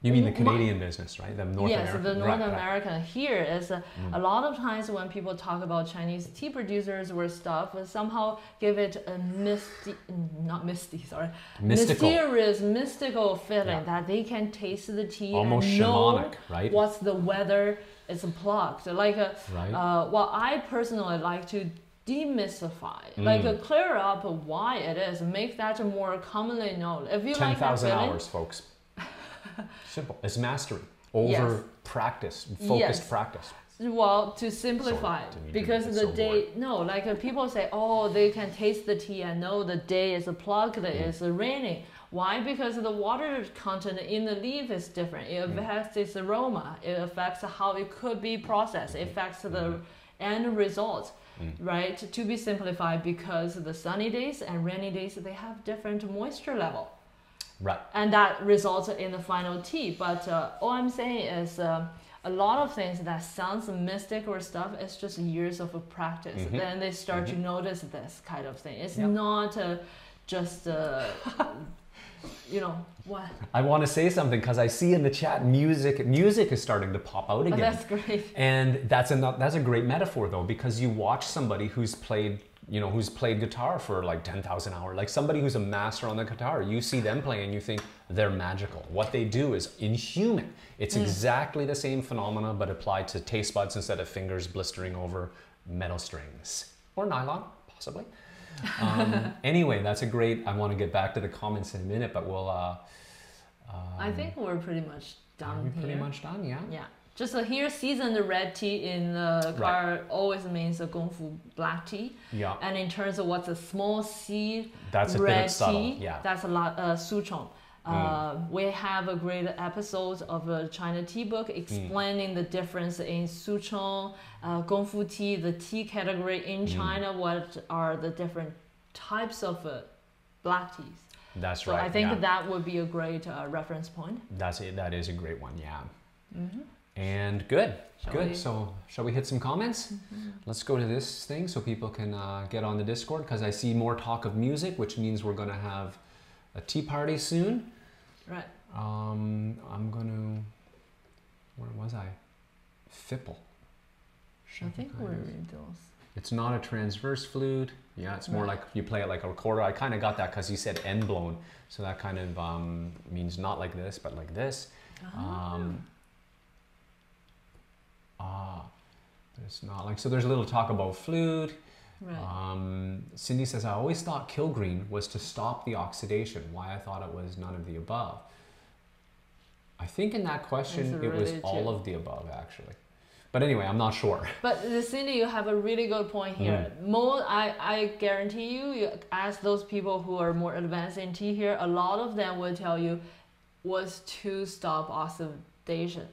You mean the Canadian business, right? The North yes, American. the North right, right. Here is uh, Mm. a lot of times when people talk about Chinese tea producers or stuff, somehow give it a misty, not misty, sorry, Mystical, mysterious, mystical feeling Yeah. that they can taste the tea almost and know right? what's the weather is plugged. Like, uh, Right. uh, what I personally like to demystify, like Mm. uh, clear up why it is, make that more commonly known. If you Ten like that thousand feeling, hours, folks. Simple. It's mastery over Yes. practice, focused Yes. practice. Well, to simplify, Sorry, because the so day no, like uh, people say, oh, they can taste the tea and know the day is plugged, Mm. it's raining. Why? Because the water content in the leaf is different. It Mm. affects its aroma. It affects how it could be processed. It affects the end result. Mm. Right? To be simplified, because the sunny days and rainy days they have different moisture level Right. and that results in the final tea. But uh, all I'm saying is uh, a lot of things that sounds mystic or stuff. It's just years of a practice. Mhm. Then they start to notice this kind of thing. It's not uh, just uh, you know what? I want to say something because I see in the chat music music is starting to pop out Oh, again. that's great. And that's a that's a great metaphor though because you watch somebody who's played you know who's played guitar for like 10,000 hours. Like somebody who's a master on the guitar you see them play and you think they're magical. What they do is inhuman. It's exactly the same phenomena but applied to taste buds instead of fingers blistering over metal strings. Or nylon possibly. Um, anyway that's a great I want to get back to the comments in a minute but we'll uh, I think we're pretty much done We're we pretty much done yeah. Yeah. Just uh, here, seasoned red tea in the Right. car always means a Gongfu black tea. yeah And in terms of what's a small seed That's a red tea, yeah. Mm. that's a lot. Uh, Souchong. Uh, we have a great episode of a China tea Mm. book explaining the difference in Souchong, uh, Gongfu tea, the tea category in Mm. China. What are the different types of uh, black teas? that's right. So right I think yeah. that would be a great uh, reference point. That's it. That is a great one. Yeah. And good. Shall good. we- So, shall we hit some comments? Let's go to this thing so people can uh, get on the Discord because I see more talk of music, which means we're going to have a tea party soon. Right. Um, I'm going to. Where was I? Fipple. I think we're in those. It's not a transverse flute. Yeah, it's more Right. like you play it like a recorder. I kind of got that because you said end blown. So that kind of um, means not like this, but like this. Um, ah, it's not like so. There's a little talk about flute. Right. Um, Cindy says, I always thought kill-green was to stop the oxidation. Why I thought it was none of the above. I think in that question it was all to- of the above actually. But anyway, I'm not sure. But uh, Cindy, you have a really good point here. Mm. More, I, I guarantee you, you ask those people who are more advanced in tea here, a lot of them will tell you was to stop oxidation.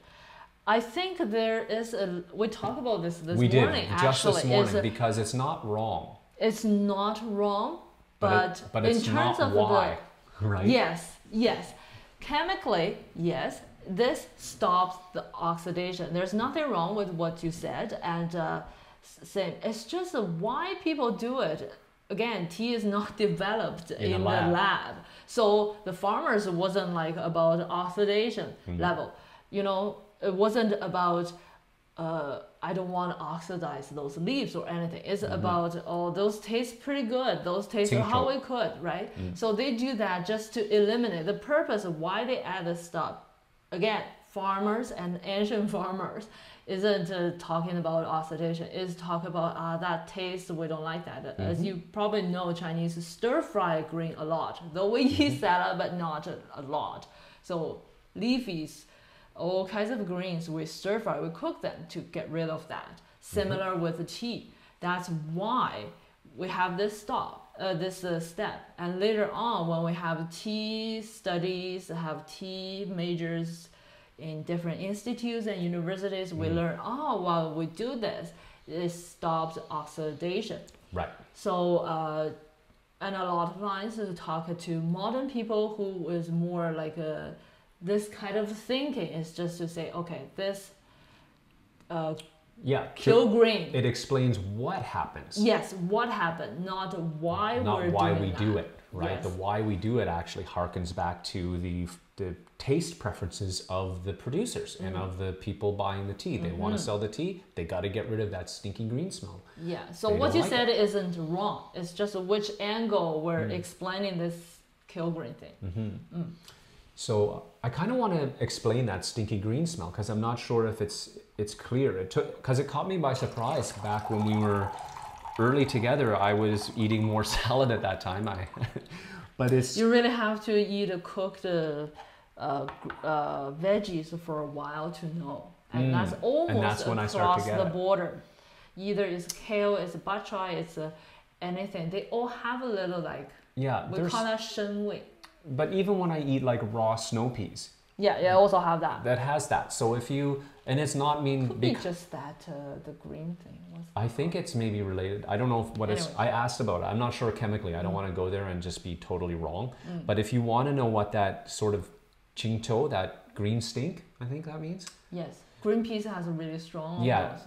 I think there is a. We talked about this this we morning. did just actually, this morning It's, because it's not wrong. it's not wrong, But, but, it, but in terms of why, the right? Yes, yes. Chemically, yes, this stops the oxidation. There's nothing wrong with what you said, and uh, same. It's just why people do it. Again, tea is not developed In in, lab. the lab, so the farmers wasn't like about oxidation Mm-hmm. level. You know, it wasn't about. Uh, I don't want to oxidize those leaves or anything. It's about oh those taste pretty good. Those taste how we could, right? So they do that just to eliminate the purpose of why they add this stuff. Again, farmers and ancient farmers isn't uh, talking about oxidation. Is talk about ah that taste we don't like that. As you probably know, Chinese stir fry green a lot. Though we eat salad, but not a, a lot. So leafies, all kinds of greens we stir fry, we cook them to get rid of that. Similar with the tea. That's why we have this stop, uh, this uh, step. And later on, when we have tea studies, have tea majors in different institutes and universities, we learn, oh, while we do this, it stops oxidation. Right. So, uh, and a lot of times to talk to modern people who is more like a, this kind of thinking is just to say, okay, this uh, Yeah. kill green. It explains what happens. yes, what happened, not why not we're why we do it, right? Yes. The why we do it actually harkens back to the the taste preferences of the producers Mm. and of the people buying the tea. They Mm-hmm. want to sell the tea. They got to get rid of that stinky green smell. Yeah. So They what you like said is isn't wrong. It's just which angle we're Mm. explaining this kill green thing. So I kind of want to explain that stinky green smell because I'm not sure if it's it's clear. It took because it caught me by surprise back when we were early together. I was eating more salad at that time. I, but it's You really have to eat a cooked uh, uh, uh, veggies for a while to know, and Mm. that's almost that's when I across start to get the it. border. Either it's kale, it's bok choy, it's uh, anything. They all have a little like yeah. we call that shen wei. But even when I eat like raw snow peas, Yeah, yeah, I also have that. that has that. So if you and it's not mean Could be just that uh, the green thing. What's I think it's maybe related. I don't know if what it's. Anyway. I asked about it. I'm not sure chemically. I don't want to go there and just be totally wrong. Mm. But if you want to know what that sort of chingto, that green stink, I think that means. Yes, green peas has a really strong. yeah,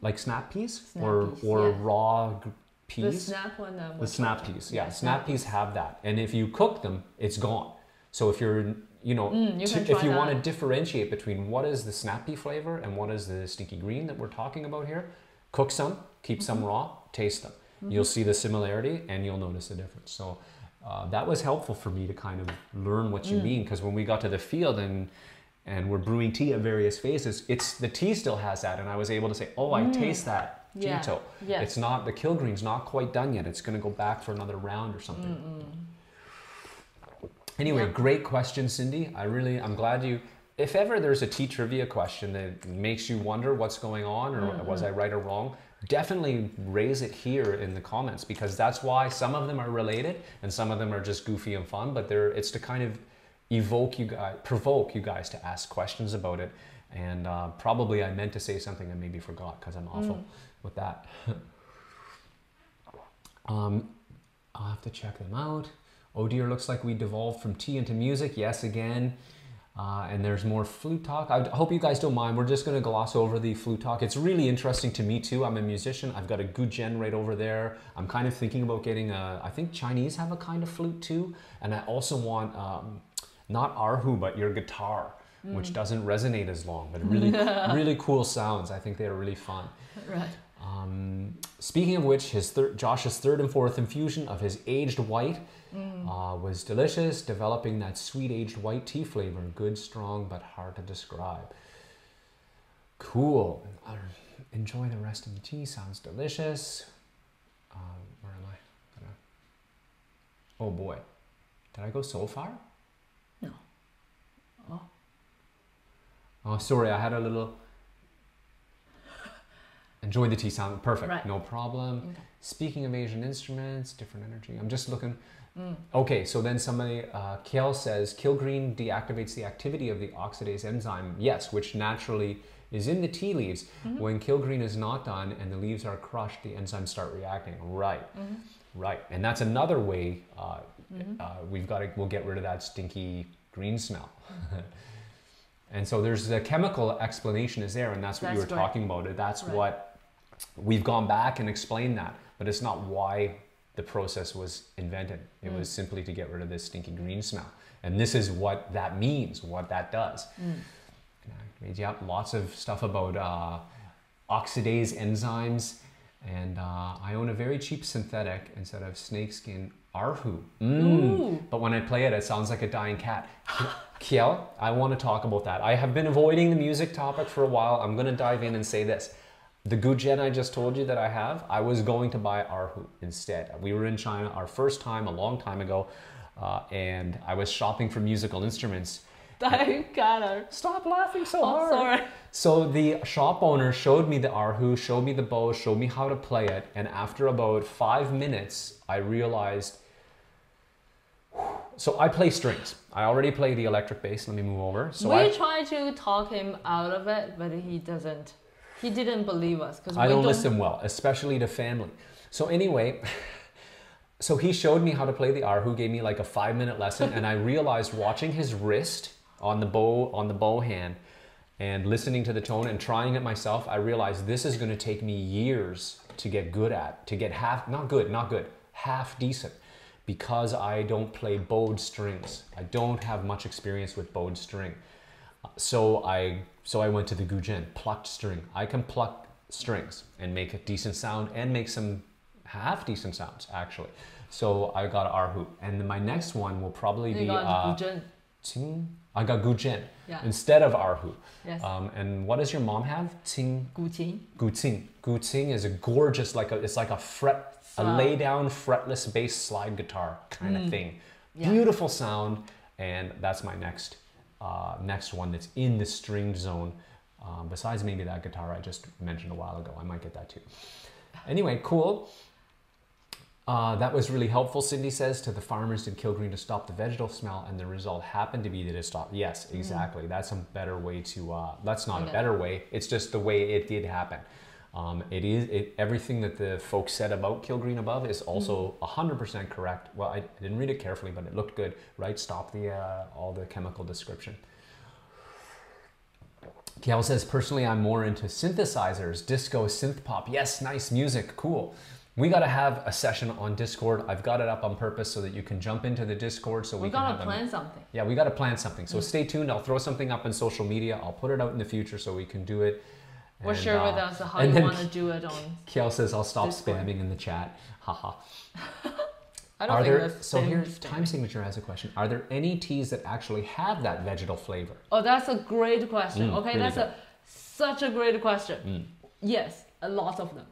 like snap peas Snap or peas, or yeah. raw g- The snap one. The snap peas, yeah, Yeah, snap snap peas have that, and if you cook them, it's gone. So if you're, you know, Mm, you to- if you want to differentiate between what is the snappy flavor and what is the stinky green that we're talking about here, cook some, keep some Mm-hmm. raw, taste them. You'll see the similarity and you'll notice the difference. So uh, that was helpful for me to kind of learn what Mm. you mean because when we got to the field and and we're brewing tea at various phases, it's the tea still has that, and I was able to say, oh, I taste that Mm. Yeah. Yes. It's not the kill green's not quite done yet. It's going to go back for another round or something. Anyway, Yeah. great question, Cindy. I really, I'm glad you. If ever there's a tea trivia question that makes you wonder what's going on or was I right or wrong, definitely raise it here in the comments because that's why some of them are related and some of them are just goofy and fun. But they're it's to kind of evoke you guys, provoke you guys to ask questions about it. And uh, probably I meant to say something I maybe forgot because I'm awful with that. um, I'll have to check them out. Oh dear, looks like we devolved from tea into music. Yes, again. Uh, and there's more flute talk. I hope you guys don't mind. We're just going to gloss over the flute talk. It's really interesting to me too. I'm a musician. I've got a guzheng right over there. I'm kind of thinking about getting a. I think Chinese have a kind of flute too, and I also want um, not erhu, but your guitar, which doesn't resonate as long, but really, really cool sounds. I think they are really fun. Right. Um, speaking of which, his thir- Josh's third and fourth infusion of his aged white uh, was delicious, developing that sweet aged white tea flavor. Good, strong, but hard to describe. Cool. Uh, enjoy the rest of the tea. Sounds delicious. Um, where am I? Gonna- Oh boy, did I go so far? No. Oh. Oh, sorry, I had a little. Enjoy the tea sound. Perfect. Right. No problem. Okay. Speaking of Asian instruments, different energy. I'm just looking. Mm. Okay, so then somebody, uh, Kiel says, kill-green deactivates the activity of the oxidase enzyme. Yes, which naturally is in the tea leaves. Mm-hmm. When kill-green is not done and the leaves are crushed, the enzymes start reacting. Right, Mm-hmm. right. And that's another way uh, uh, we've got to, we'll get rid of that stinky green smell. and so there's a chemical explanation is there, and that's what you were right. talking about. That's Right. what we've gone back and explained that, but it's not why the process was invented. It Mm. was simply to get rid of this stinky green smell. And this is what that means, what that does. Mm. Yeah, lots of stuff about uh, oxidase enzymes. And uh, I own a very cheap synthetic instead of snakeskin Erhu. Mm. But when I play it, it sounds like a dying cat. Kiel, I want to talk about that. I have been avoiding the music topic for a while. I'm going to dive in and say this. The Guzheng I just told you that I have, I was going to buy Erhu instead. We were in China our first time a long time ago, uh, and I was shopping for musical instruments. Stop laughing so Oh, hard. sorry. So the shop owner showed me the Erhu, showed me the bow, showed me how to play it, and after about five minutes, I realized. So I play strings. I already play the electric bass. Let me move over. So we I, try to talk him out of it, but he doesn't. He didn't believe us because I we don't listen well, especially to family. So anyway, so he showed me how to play the Erhu, gave me like a five minute lesson, and I realized watching his wrist on the bow on the bow hand and listening to the tone and trying it myself, I realized this is going to take me years to get good at, to get half not good, not good, half decent. Because I don't play bowed strings. I don't have much experience with bowed string. So I so I went to the Guzheng, plucked string. I can pluck strings and make a decent sound and make some half decent sounds actually. So I got Erhu, and then my next one will probably You be got uh. Qing. I got Guzheng Yeah. instead of Erhu. Yes. Um, and what does your mom have? Qing Guqin. Guqing. Guqin is a gorgeous like a it's like a fret a lay down fretless bass slide guitar kind of thing. Mm. Yeah. Beautiful sound, and that's my next uh, next one that's in the stringed zone. Um, besides maybe that guitar I just mentioned a while ago, I might get that too. Anyway, cool. Uh, that was really helpful, Cindy says, to the farmers in kill-green to stop the vegetal smell, and the result happened to be that it stopped. Yes, exactly. That's a better way to. Uh, that's not a better way. It's just the way it did happen. Um, it is it, everything that the folks said about kill-green above is also hundred percent correct. Well, I, didn't read it carefully, but it looked good. Right? Stop the uh, all the chemical description. Kiel says, personally, I'm more into synthesizers, disco, synth pop. Yes, nice music, cool. We got to have a session on Discord. I've got it up on purpose so that you can jump into the Discord so we, We gotta plan something. Yeah, we got to plan something. So stay tuned. I'll throw something up on social media. I'll put it out in the future so we can do it. Or And, share with uh, us how you want to do it on. Kiel says I'll stop Discord. spamming in the chat. Haha. I don't Are think there that's so here time signature has a question. Are there any teas that actually have that vegetal flavor? Oh, that's a great question. Mm, okay, really that's a such a great question. Mm. Yes, a lot of them.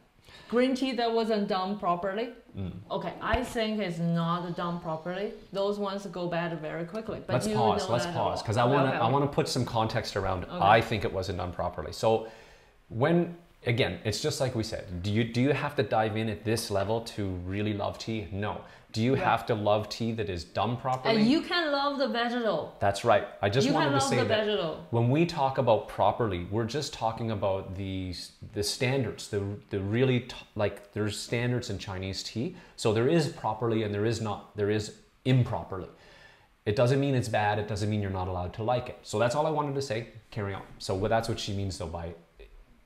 Green tea that wasn't done properly. Mm. Okay, I think it's not done properly. Those ones go bad very quickly. But let's pause. Let's pause because I want to okay, I okay. want to put some context around. Okay. I think it wasn't done properly. So when again, it's just like we said. Do you do you have to dive in at this level to really love tea? No. Do you Right. have to love tea that is done properly? And you can love the vegetal. That's right. I just you wanted to say the that vegetal. when we talk about properly, we're just talking about the the standards, the the really t- like there's standards in Chinese tea. So there is properly and there is not there is improperly. It doesn't mean it's bad. It doesn't mean you're not allowed to like it. So that's all I wanted to say. Carry on. So that's what she means though by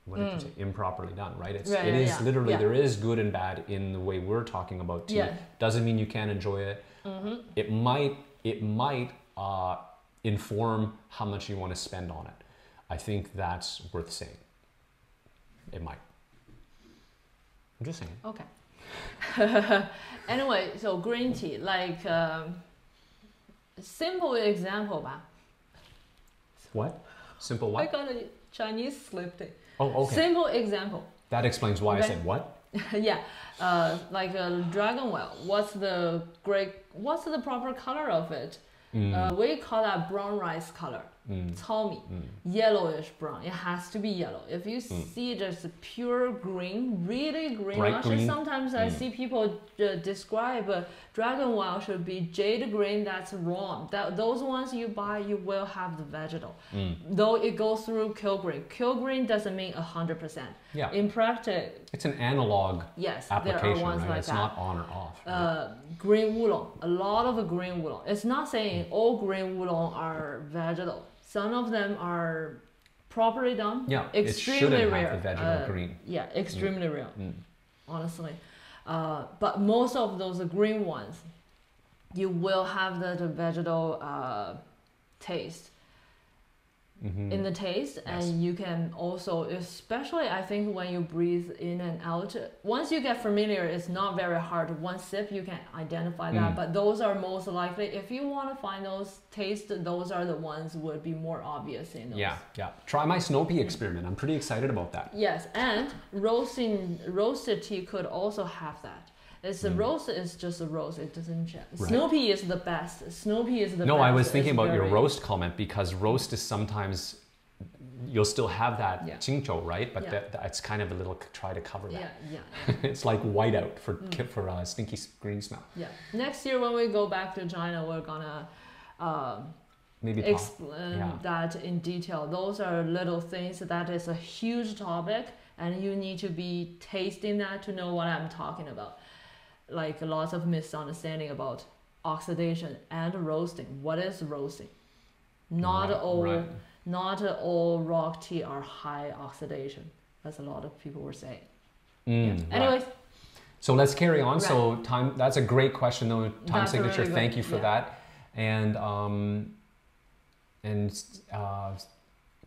what you say? Improperly done, right? It's Right, it yeah, is yeah, literally yeah. there is good and bad in the way we're talking about tea. Yeah. Doesn't mean you can't enjoy it. Mm-hmm. It might it might uh, inform how much you want to spend on it. I think that's worth saying. It might. I'm just saying. Okay. anyway, so green tea, like um, simple example, ba. What? Simple what? I got a Chinese slip day. Oh, okay. Simple example. That explains why I said what. yeah, uh, like a dragon well. What's the great? What's the proper color of it? Mm, Uh, we call that brown rice color. Mm, mm. yellowish brown. It has to be yellow. If you see just pure green, really green, Bright actually green. sometimes I Mm. see people uh, describe uh, dragon well should be jade green. That's wrong. That those ones you buy, you will have the vegetal. Mm. Though it goes through kill green. Kill green doesn't mean hundred percent. Yeah. In practice, It's an analog yes, there are application, ones right? like it's that not on or off. right? uh, green oolong. A lot of green oolong. It's not saying Mm. all green oolong are vegetal. Some of them are properly done. yeah, extremely rare. have the vegetal Uh, green. Yeah, extremely rare, Mm. honestly. Uh, but most of those green ones, you will have the, the vegetal uh, taste Mhm. in the taste Yes. and you can also especially i think when you breathe in and out once you get familiar it's not very hard one sip you can identify that Mm. but those are most likely if you want to find those taste those are the ones would be more obvious in those Yeah, yeah. Try my snow pea experiment. I'm pretty excited about that. yes and roasting roasted tea could also have that it's a Mm. roast is just a roast it doesn't change Right. snow pea is the best snow pea is the best. no, best I was It's thinking about your roast comment because roast is sometimes you'll still have that Yeah. qingzhou, right? But Yeah. that, that's kind of a little try to cover that. yeah yeah. it's like whiteout for Mm. for uh, stinky green smell. Yeah. Next year when we go back to China, we're gonna um, Maybe explain yeah. that in detail. Those are little things that is a huge topic, and you need to be tasting that to know what I'm talking about. Like lots of misunderstanding about oxidation and roasting. What is roasting? Not Right, all right. not all rock tea are high oxidation, as a lot of people were saying. Mm, yeah. right. Anyways, So let's carry on. So time that's a great question though. Time That's signature. really Thank you for yeah. that. And um, and uh,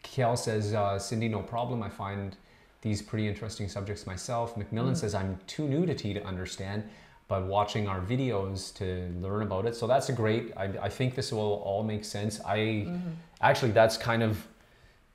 Kiel says uh, Cindy, no problem. I find these pretty interesting subjects myself. Macmillan Mm. says I'm too new to tea to understand, but watching our videos to learn about it. So that's a great. I, I think this will all make sense. I Mm-hmm. actually that's kind of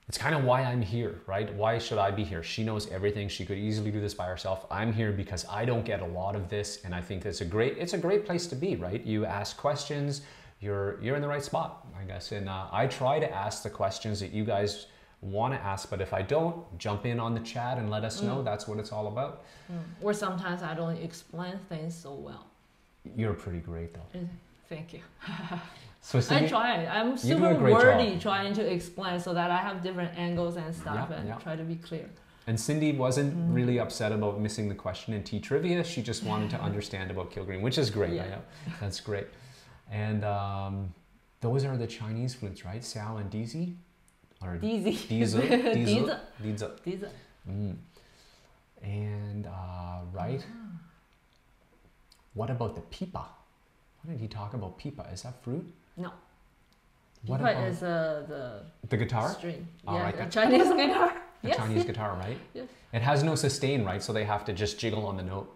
it's kind of why I'm here, right? Why should I be here? She knows everything. She could easily do this by herself. I'm here because I don't get a lot of this, and I think it's a great it's a great place to be, right? You ask questions, you're you're in the right spot, I guess. And uh, I try to ask the questions that you guys want to ask, but if I don't, jump in on the chat and let us know. That's what it's all about. mm, or sometimes I don't explain things so well. You're pretty great though. Thank you. So I Cindy, try. I'm super wordy job. trying to explain so that I have different angles and stuff Yeah, and yeah. try to be clear. And Cindy wasn't Mm. really upset about missing the question in tea trivia. She just wanted to understand about kill-green, which is great. I Yeah. know. That's great. And um, those are the Chinese flutes, right? Xiao and Dizi? Or Easy. Diesel? Diesel. Diesel. Mm. And uh, right? What about the pipa? What did he talk about pipa? Is that fruit? No. What Pipa is uh, the the guitar? string. Oh, yeah, right the. Chinese guitar. The yes. Chinese guitar, right? Yes. It has no sustain, right? So they have to just jiggle on the note.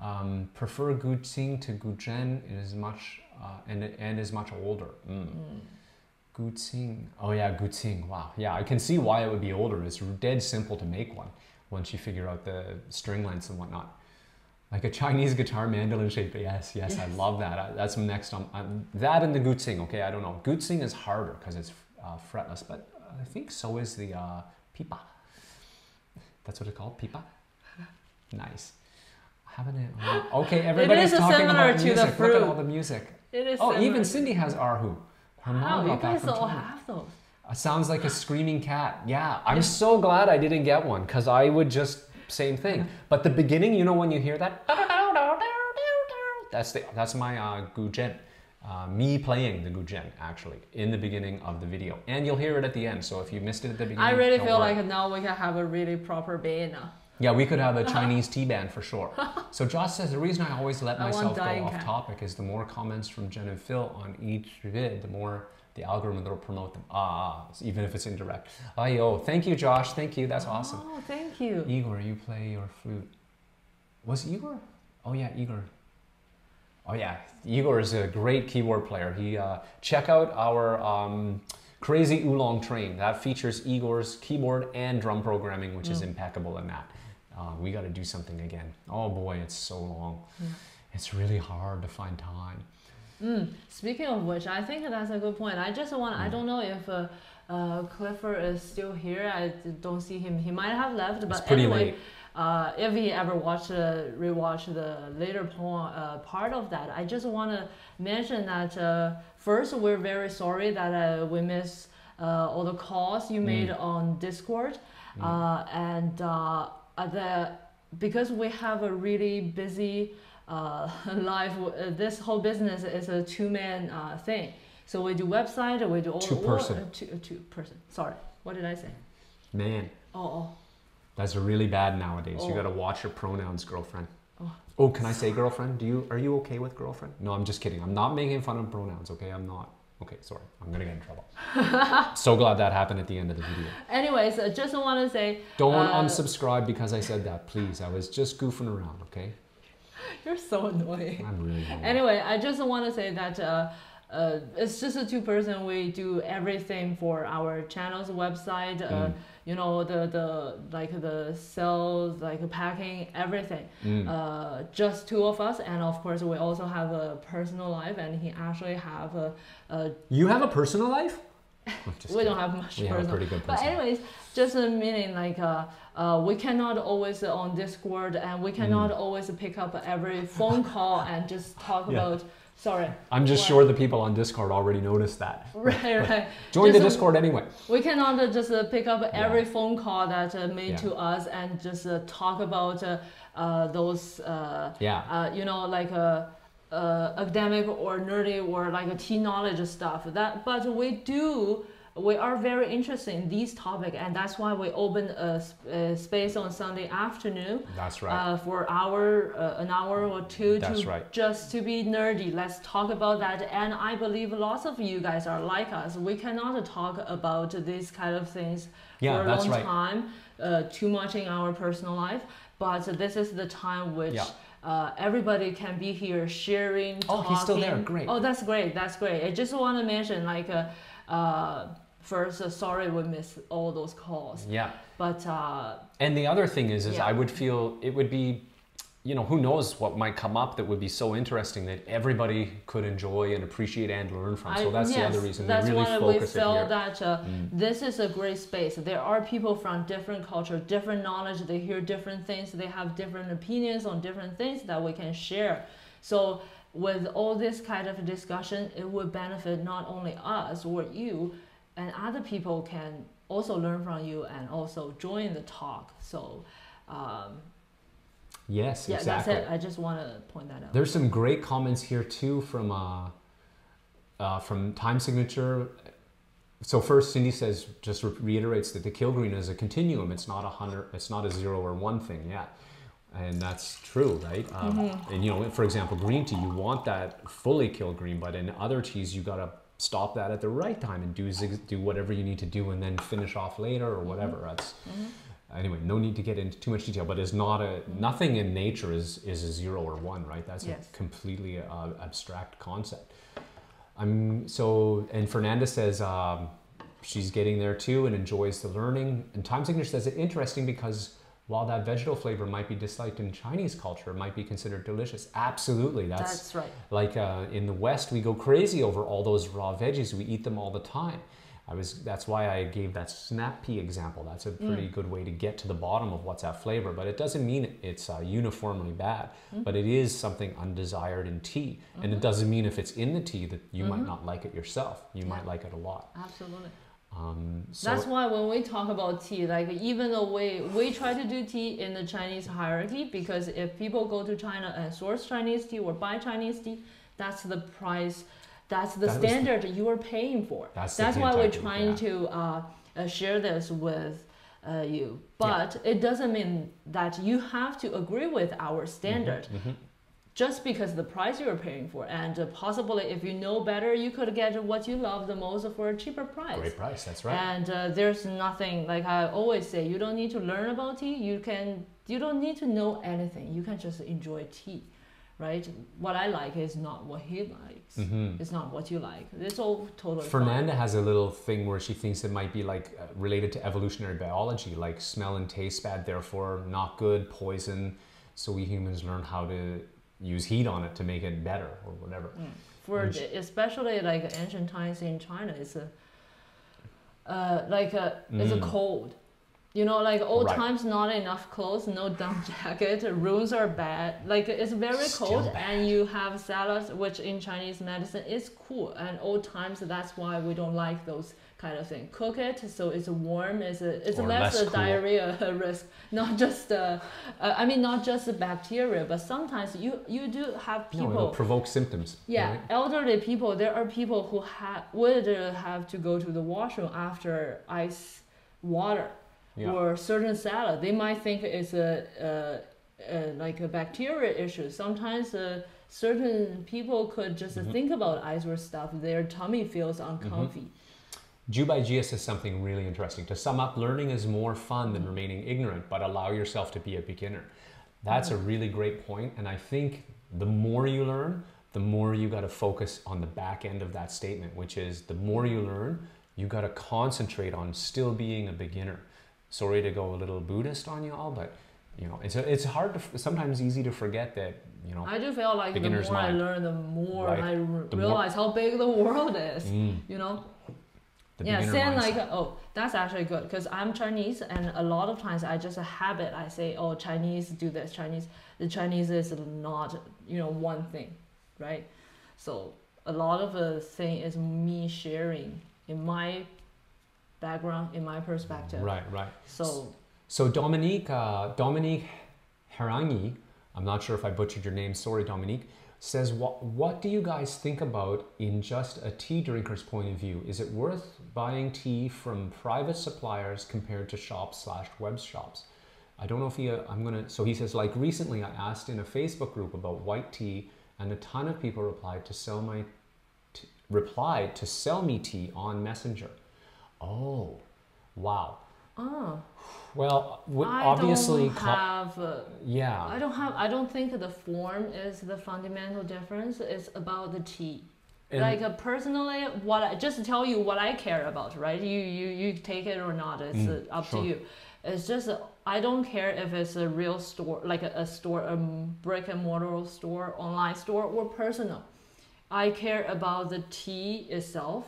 Um, prefer Guqin to Guzheng. It is much uh, and and is much older. Mm. Gu Xing. Oh yeah, Guqin. Wow. Yeah, I can see why it would be older. It's dead simple to make one once you figure out the string lengths and whatnot. Like a Chinese guitar mandolin shape. Yes, yes, I love that. I, that's next on um, that and the Guqin. Okay, I don't know. Guqin is harder because it's uh, fretless, but I think so is the uh, pipa. That's what it's called, pipa. Nice. Haven't it? Okay, everybody's is talking about to the music. Look at all the music. It is. Oh, similar even Cindy has Erhu. Mom Wow, you guys all have those. Uh, sounds like a screaming cat. Yeah, I'm Yeah. so glad I didn't get one because I would just same thing. But the beginning, you know, when you hear that, that's the that's my uh, guzheng. Uh, me playing the guzheng actually in the beginning of the video, and you'll hear it at the end. So if you missed it at the beginning, I really feel worry. like now we can have a really proper now. Yeah, we could have a Chinese tea band for sure. So Josh says the reason I always let I myself go off cat. topic is the more comments from Jen and Phil on each vid, the more the algorithm will promote them. Ah, even if it's indirect. Ayo, thank you, Josh. Thank you. That's awesome. Oh, thank you. Igor, you play your flute. Was Igor? Oh yeah, Igor. Oh yeah, Igor is a great keyboard player. He uh, check out our um, Crazy Oolong Train that features Igor's keyboard and drum programming, which is Mm. impeccable in that. Uh, we got to do something again. Oh boy, it's so long. Yeah. It's really hard to find time. Mm. Speaking of which, I think that's a good point. I just want, I Mm. don't know if uh, uh, Clifford is still here. I don't see him. He might have left, but It's pretty anyway, late. uh, if he ever watched, uh, rewatch the later point, uh, part of that, I just want to mention that uh, first, we're very sorry that uh, we missed uh, all the calls you made on Discord, Mm. uh, and the because we have a really busy uh, life. Uh, this whole business is a two-man uh, thing. So we do website, we do all Two person. uh, two, uh, two person. Sorry, what did I say? Man, Oh, oh. that's really bad nowadays. You Oh. got to watch your pronouns, girlfriend. Oh. Oh, can I say girlfriend? Do you are you okay with girlfriend? No, I'm just kidding. I'm not making fun of pronouns, okay? I'm not. Okay, sorry. I'm gonna get in trouble. so glad that happened at the end of the video. Anyways, I just want to say Don't Uh, unsubscribe because I said that, please. I was just goofing around, okay? you're so annoying. I'm really annoying. Anyway, I just want to say that uh, uh, it's just a two person. We do everything for our channel's website. Uh, Mm. You know the the like the sales, like packing, everything. Mm. Uh, just two of us, and of course we also have a personal life, and he actually have a. a you have a personal life? We don't have much We have a personal. pretty good But anyways, just a meaning like uh, uh, we cannot always on Discord, and we cannot always pick up every phone call and just talk Mm. Yeah. about. Sorry, I'm just sure the people on Discord already noticed that. right, right. Join the Just a- Discord anyway. We cannot uh, just uh, pick up every phone call that uh, made Yeah. to us and just uh, talk about uh, uh, those, uh, Yeah. uh, you know, like uh, uh, academic or nerdy or like a tea knowledge stuff. That, but we do. We are very interested in these topics, and that's why we open a, a space on Sunday afternoon That's right. uh, for hour, uh, an hour or two That's to right. just to be nerdy. Let's talk about that. And I believe lots of you guys are like us. We cannot talk about these kind of things Yeah, for a that's long right. time, uh, too much in our personal life. But this is the time which. Yeah. Uh, everybody can be here sharing. Oh, he's still there. Great. Oh, that's great. That's great. I just want to mention, like, uh, uh, first, uh, sorry we missed all those calls. Yeah. But uh, And the other thing is, is Yeah. I would feel it would be, you know, who knows what might come up that would be so interesting that everybody could enjoy and appreciate and learn from. so I- that's the other reason that's we really why we focus felt here. that uh, Mm. this is a great space. There are people from different culture, different knowledge. They hear different things. They have different opinions on different things that we can share. So with all this kind of discussion, it would benefit not only us or you, and other people can also learn from you and also join the talk. So. Um, Yes, yeah, exactly. that's it. I just want to point that out. There's some great comments here too from uh, uh, from Time Signature. So first, Cindy says just re- reiterates that the kill-green is a continuum. It's not a hundred. It's not a zero or one thing. Yeah, and that's true, right? Um, Mm-hmm. And you know, for example, green tea, you want that fully kill green, but in other teas, you gotta stop that at the right time and do zig- do whatever you need to do, and then finish off later or whatever. That's anyway. No need to get into too much detail, but it's not a nothing in nature is is a zero or one, right? That's Yes. a completely uh, abstract concept. I'm so, and Fernanda says um, she's getting there too and enjoys the learning. And Times English says it interesting because while that vegetable flavor might be disliked in Chinese culture, it might be considered delicious. Absolutely, that's, That's right. like uh, in the West, we go crazy over all those raw veggies. We eat them all the time. I was that's why I gave that snap pea example. That's a pretty good way to get to the bottom of what's that flavor. But it doesn't mean it's uh, uniformly bad. But it is something undesired in tea, and it doesn't mean if it's in the tea that you might not like it yourself. You might like it a lot. Absolutely. Um, so That's why when we talk about tea, like even though we we try to do tea in the Chinese hierarchy, because if people go to China and source Chinese tea or buy Chinese tea, that's the price, that's the That was the- standard you are paying for. That's the why we're trying yeah. to uh, uh, share this with uh, you. But it doesn't mean that you have to agree with our standard. Mhm. Just because the price you're paying for, and uh, possibly if you know better, you could get what you love the most for a cheaper price. great price. That's right. And uh, there's nothing like I always say. You don't need to learn about tea. You can. You don't need to know anything. You can just enjoy tea, right? What I like is not what he likes. Mhm. It's not what you like. It's all totally Fernanda has a little thing where she thinks it might be like uh, related to evolutionary biology, like smell and taste bad, therefore not good, poison. So we humans learn how to use heat on it to make it better or whatever. Mm. For the- especially like ancient times in China, it's a uh, like a it's a Mm. cold. You know, like old Right. times, not enough clothes, no down jacket, rooms are bad. Like it's very Still cold, bad. and you have salads, which in Chinese medicine is cool. And old times, that's why we don't like those kind of thing. Cook it so it's warm. It's a, it's Or less, less a cool. diarrhea risk. Not just uh, uh, I mean, not just the bacteria, but sometimes you you do have people. it'll provoke symptoms. Yeah, right? elderly people. There are people who ha- would have to go to the washroom after ice water Yeah. or certain salad. They might think it's a, uh uh like a bacteria issue. Sometimes uh, certain people could just Mhm. think about ice or stuff. Their tummy feels uncomfy. Ju Gia says something really interesting. To sum up, learning is more fun than remaining ignorant, but allow yourself to be a beginner. That's a really great point, and I think the more you learn, the more you got to focus on the back end of that statement, which is the more you learn, you got to concentrate on still being a beginner. Sorry to go a little Buddhist on you all, but you know, it's a, it's hard to sometimes easy to forget that you know. I do feel like the more I learn, the more Right. I r- The more- realize how big the world is. Mm, You know. Yeah, saying like, oh, that's actually good because I'm Chinese, and a lot of times I just a habit. I say, oh, Chinese do this. Chinese, the Chinese is not, you know, one thing, right? So a lot of the thing is me sharing in my background, in my perspective. right, right. So So Dominique, uh, Dominique Harangi, I'm not sure if I butchered your name. Sorry, Dominique. Says, what, what do you guys think about in just a tea drinker's point of view? Is it worth buying tea from private suppliers compared to shops slash web shops? I don't know if he, uh, I'm gonna, so he says, like recently I asked in a Facebook group about white tea and a ton of people replied to sell my, replied to sell me tea on Messenger. Oh, wow. Ah, Well, w- I obviously, don't have. Uh, yeah. I don't have. I don't think the form is the fundamental difference. It's about the tea. And- like uh, personally, what I just tell you what I care about, right? You you you take it or not. It's Mm, uh, up sure. to you. It's just uh, I don't care if it's a real store, like a, a store, a brick and mortar store, online store, or personal. I care about the tea itself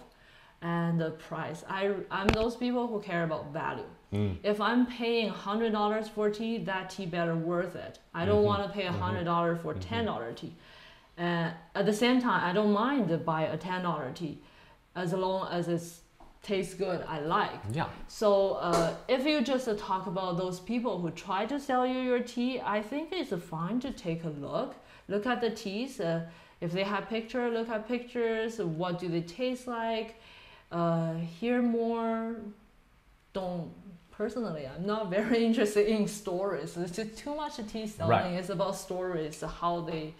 and the price. I I'm those people who care about value. Mm. If I'm paying hundred dollars for tea, that tea better worth it. I don't Mhm, want to pay a mhm, hundred dollars for mhm. ten dollar tea. And at the same time, I don't mind to buy a ten dollar tea, as long as it tastes good. I like. Yeah. So uh, if you just uh, talk about those people who try to sell you your tea, I think it's uh, fine to take a look. Look at the teas. Uh, if they have picture, look at pictures. What do they taste like? Uh, hear more. Don't personally, I'm not very interested in stories. It's just too much tea selling. Right. It's about stories, how they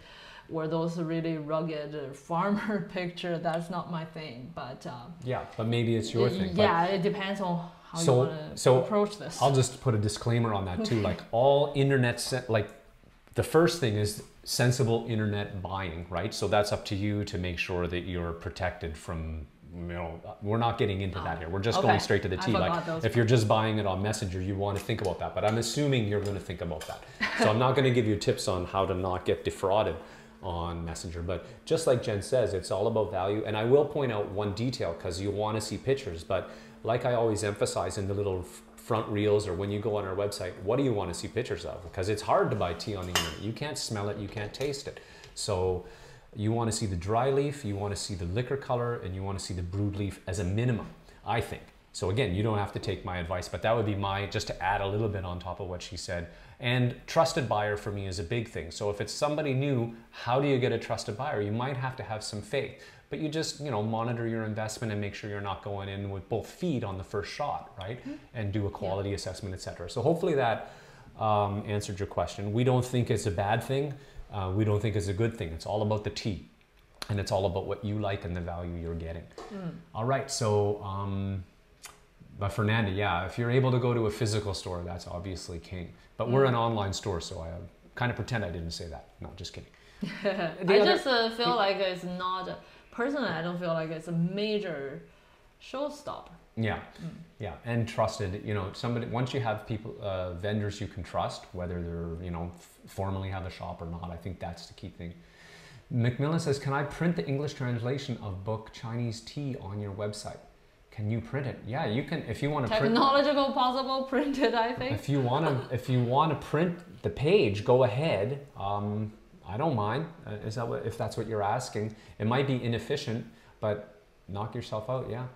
were those really rugged uh, farmer picture. That's not my thing. But um, Yeah, but maybe it's your thing. yeah, it depends on how So- you want to so approach this. I'll just put a disclaimer on that too. Like all internet, like the first thing is sensible internet buying, right? So that's up to you to make sure that you're protected from. You know, we're not getting into that Oh, here. We're just okay. going straight to the tea. Like, if you're just buying it on Messenger, you want to think about that. But I'm assuming you're going to think about that. So I'm not going to give you tips on how to not get defrauded on Messenger. But just like Jen says, it's all about value. And I will point out one detail because you want to see pictures. But like I always emphasize in the little front reels or when you go on our website, what do you want to see pictures of? Because it's hard to buy tea on the internet. You can't smell it, you can't taste it. So you want to see the dry leaf, you want to see the liquor color, and you want to see the brood leaf as a minimum, I think. So again, you don't have to take my advice, but that would be my just to add a little bit on top of what she said. And trusted buyer for me is a big thing. So if it's somebody new, how do you get a trusted buyer? You might have to have some faith, but you just you know monitor your investment and make sure you're not going in with both feet on the first shot, right? And do a quality assessment, etc. So hopefully that um, answered your question. We don't think it's a bad thing. Uh, we don't think it's a good thing. It's all about the tea, and it's all about what you like and the value you're getting. All right, so. Um, but Fernanda, yeah, if you're able to go to a physical store, that's obviously king. But we're an online store, so I kind of pretend I didn't say that. No, just kidding. I other- just uh, feel like it's not personally. I don't feel like it's a major showstopper. Yeah, yeah, and trusted. You know, somebody once you have people, uh, vendors you can trust, whether they're you know f- formally have a shop or not. I think that's the key thing. Macmillan says, "Can I print the English translation of book Chinese Tea on your website? Can you print it? Yeah, you can. If you want to print, Technological possible printed, I think. if you want to, if you want to print the page, go ahead. Um, I don't mind. Uh, is that what, if that's what you're asking? It might be inefficient, but knock yourself out. Yeah.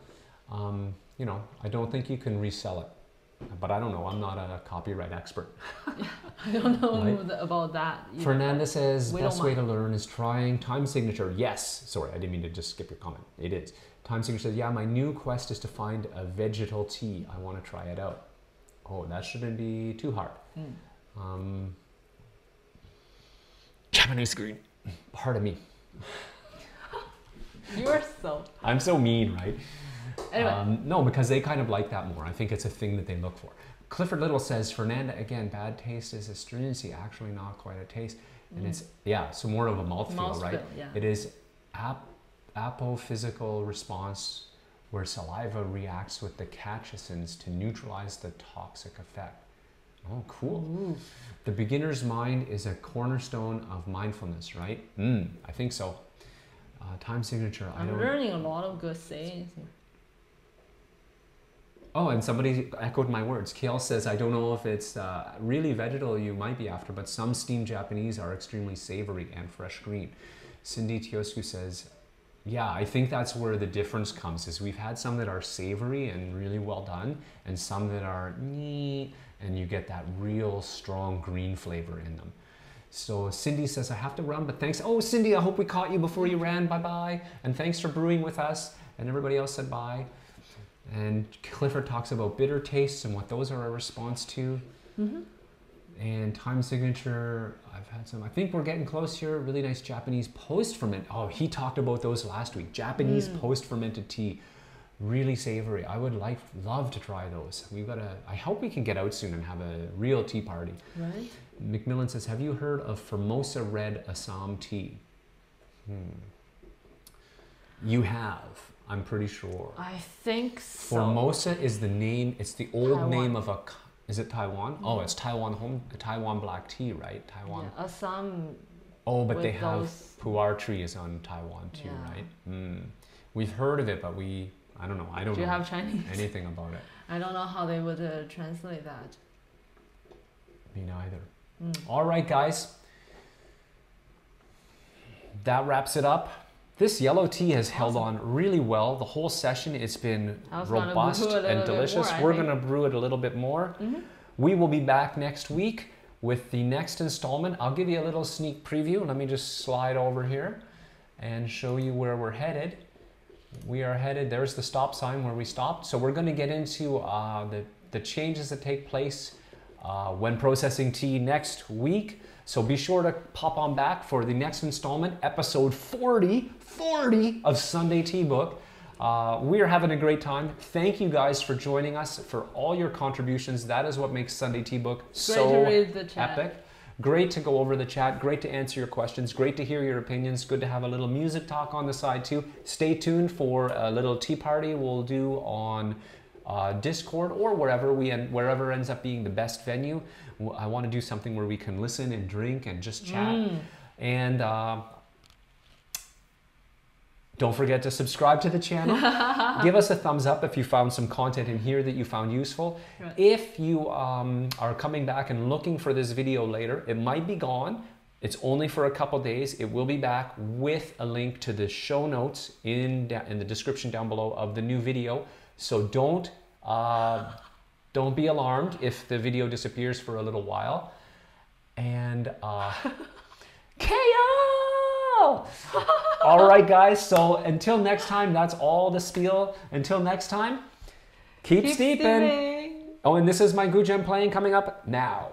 Um, you know, I don't think you can resell it, but I don't know. I'm not a copyright expert. I don't know Right. about that. either, Fernanda says we best way to learn is trying time signature. Yes. Sorry, I didn't mean to just skip your comment. It is. Time signature says, yeah, my new quest is to find a vegetal tea. I want to try it out. Oh, that shouldn't be too hard. but- Mm. Um, Japanese green. Pardon me. You're so. I'm so mean, right? Anyway, Um, no, because they kind of like that more. I think it's a thing that they look for. Clifford Little says, Fernanda, again, bad taste is astringency, actually not quite a taste. And it's, yeah, so more of a mouthfeel, Mouthfeel, right? yeah. It is ap- apophysical response where saliva reacts with the catechins to neutralize the toxic effect. Oh, cool. Ooh. The beginner's mind is a cornerstone of mindfulness, right? Mm, I think so. Uh, time signature. I'm learning a lot of good sayings. Oh, and somebody echoed my words. Kale says, I don't know if it's uh, really vegetal you might be after, but some steamed Japanese are extremely savory and fresh green. Cindy Tiosku says, yeah, I think that's where the difference comes is we've had some that are savory and really well done and some that are neat and you get that real strong green flavor in them. So Cindy says, I have to run, but thanks. Oh, Cindy, I hope we caught you before you ran. Bye bye. And thanks for brewing with us. And everybody else said bye. And Clifford talks about bitter tastes and what those are a response to. Mhm. And time signature, I've had some. I think we're getting close here. Really nice Japanese post ferment. Oh, he talked about those last week. Japanese Mm. post fermented tea, really savory. I would like, love to try those. We've got to. I hope we can get out soon and have a real tea party. Right? McMillan says, "Have you heard of Formosa Red Assam tea?" Hmm. You have. I'm pretty sure. I think so. Formosa is the name. It's the old Taiwan. name of a, Is it Taiwan? Oh, it's Taiwan home. Taiwan black tea, right? Taiwan. Yeah, Assam. Oh, but they have those- pu'er tree is on Taiwan too, Yeah. right? Mm. We've heard of it, but we. I don't know. I don't Do you know have Chinese? anything about it. I don't know how they would uh, translate that. Me neither. Mm. All right, guys. That wraps it up. This yellow tea has held on really well the whole session. It's been gonna robust and delicious. more, We're going to brew it a little bit more. Mhm. We will be back next week with the next installment. I'll give you a little sneak preview. Let me just slide over here and show you where we're headed. We are headed, there's the stop sign where we stopped. So we're going to get into uh, the the changes that take place uh, when processing tea next week. So be sure to pop on back for the next installment, episode 40, 40 of Sunday Tea Book. Uh, we are having a great time. Thank you guys for joining us for all your contributions. That is what makes Sunday Tea Book so to read the chat. epic. Great to go over the chat. Great to answer your questions. Great to hear your opinions. Good to have a little music talk on the side too. Stay tuned for a little tea party we'll do on uh, Discord or wherever we wherever ends up being the best venue. I want to do something where we can listen and drink and just chat. And uh, don't forget to subscribe to the channel. Give us a thumbs up if you found some content in here that you found useful. Right. If you um, are coming back and looking for this video later, it might be gone. It's only for a couple days. It will be back with a link to the show notes in in the description down below of the new video. So don't uh, don't be alarmed if the video disappears for a little while. And uh, KO! all right, guys. So until next time, that's all the spiel. Until next time, keep, Keep steeping. steaming. Oh, and this is my Guzheng playing coming up now.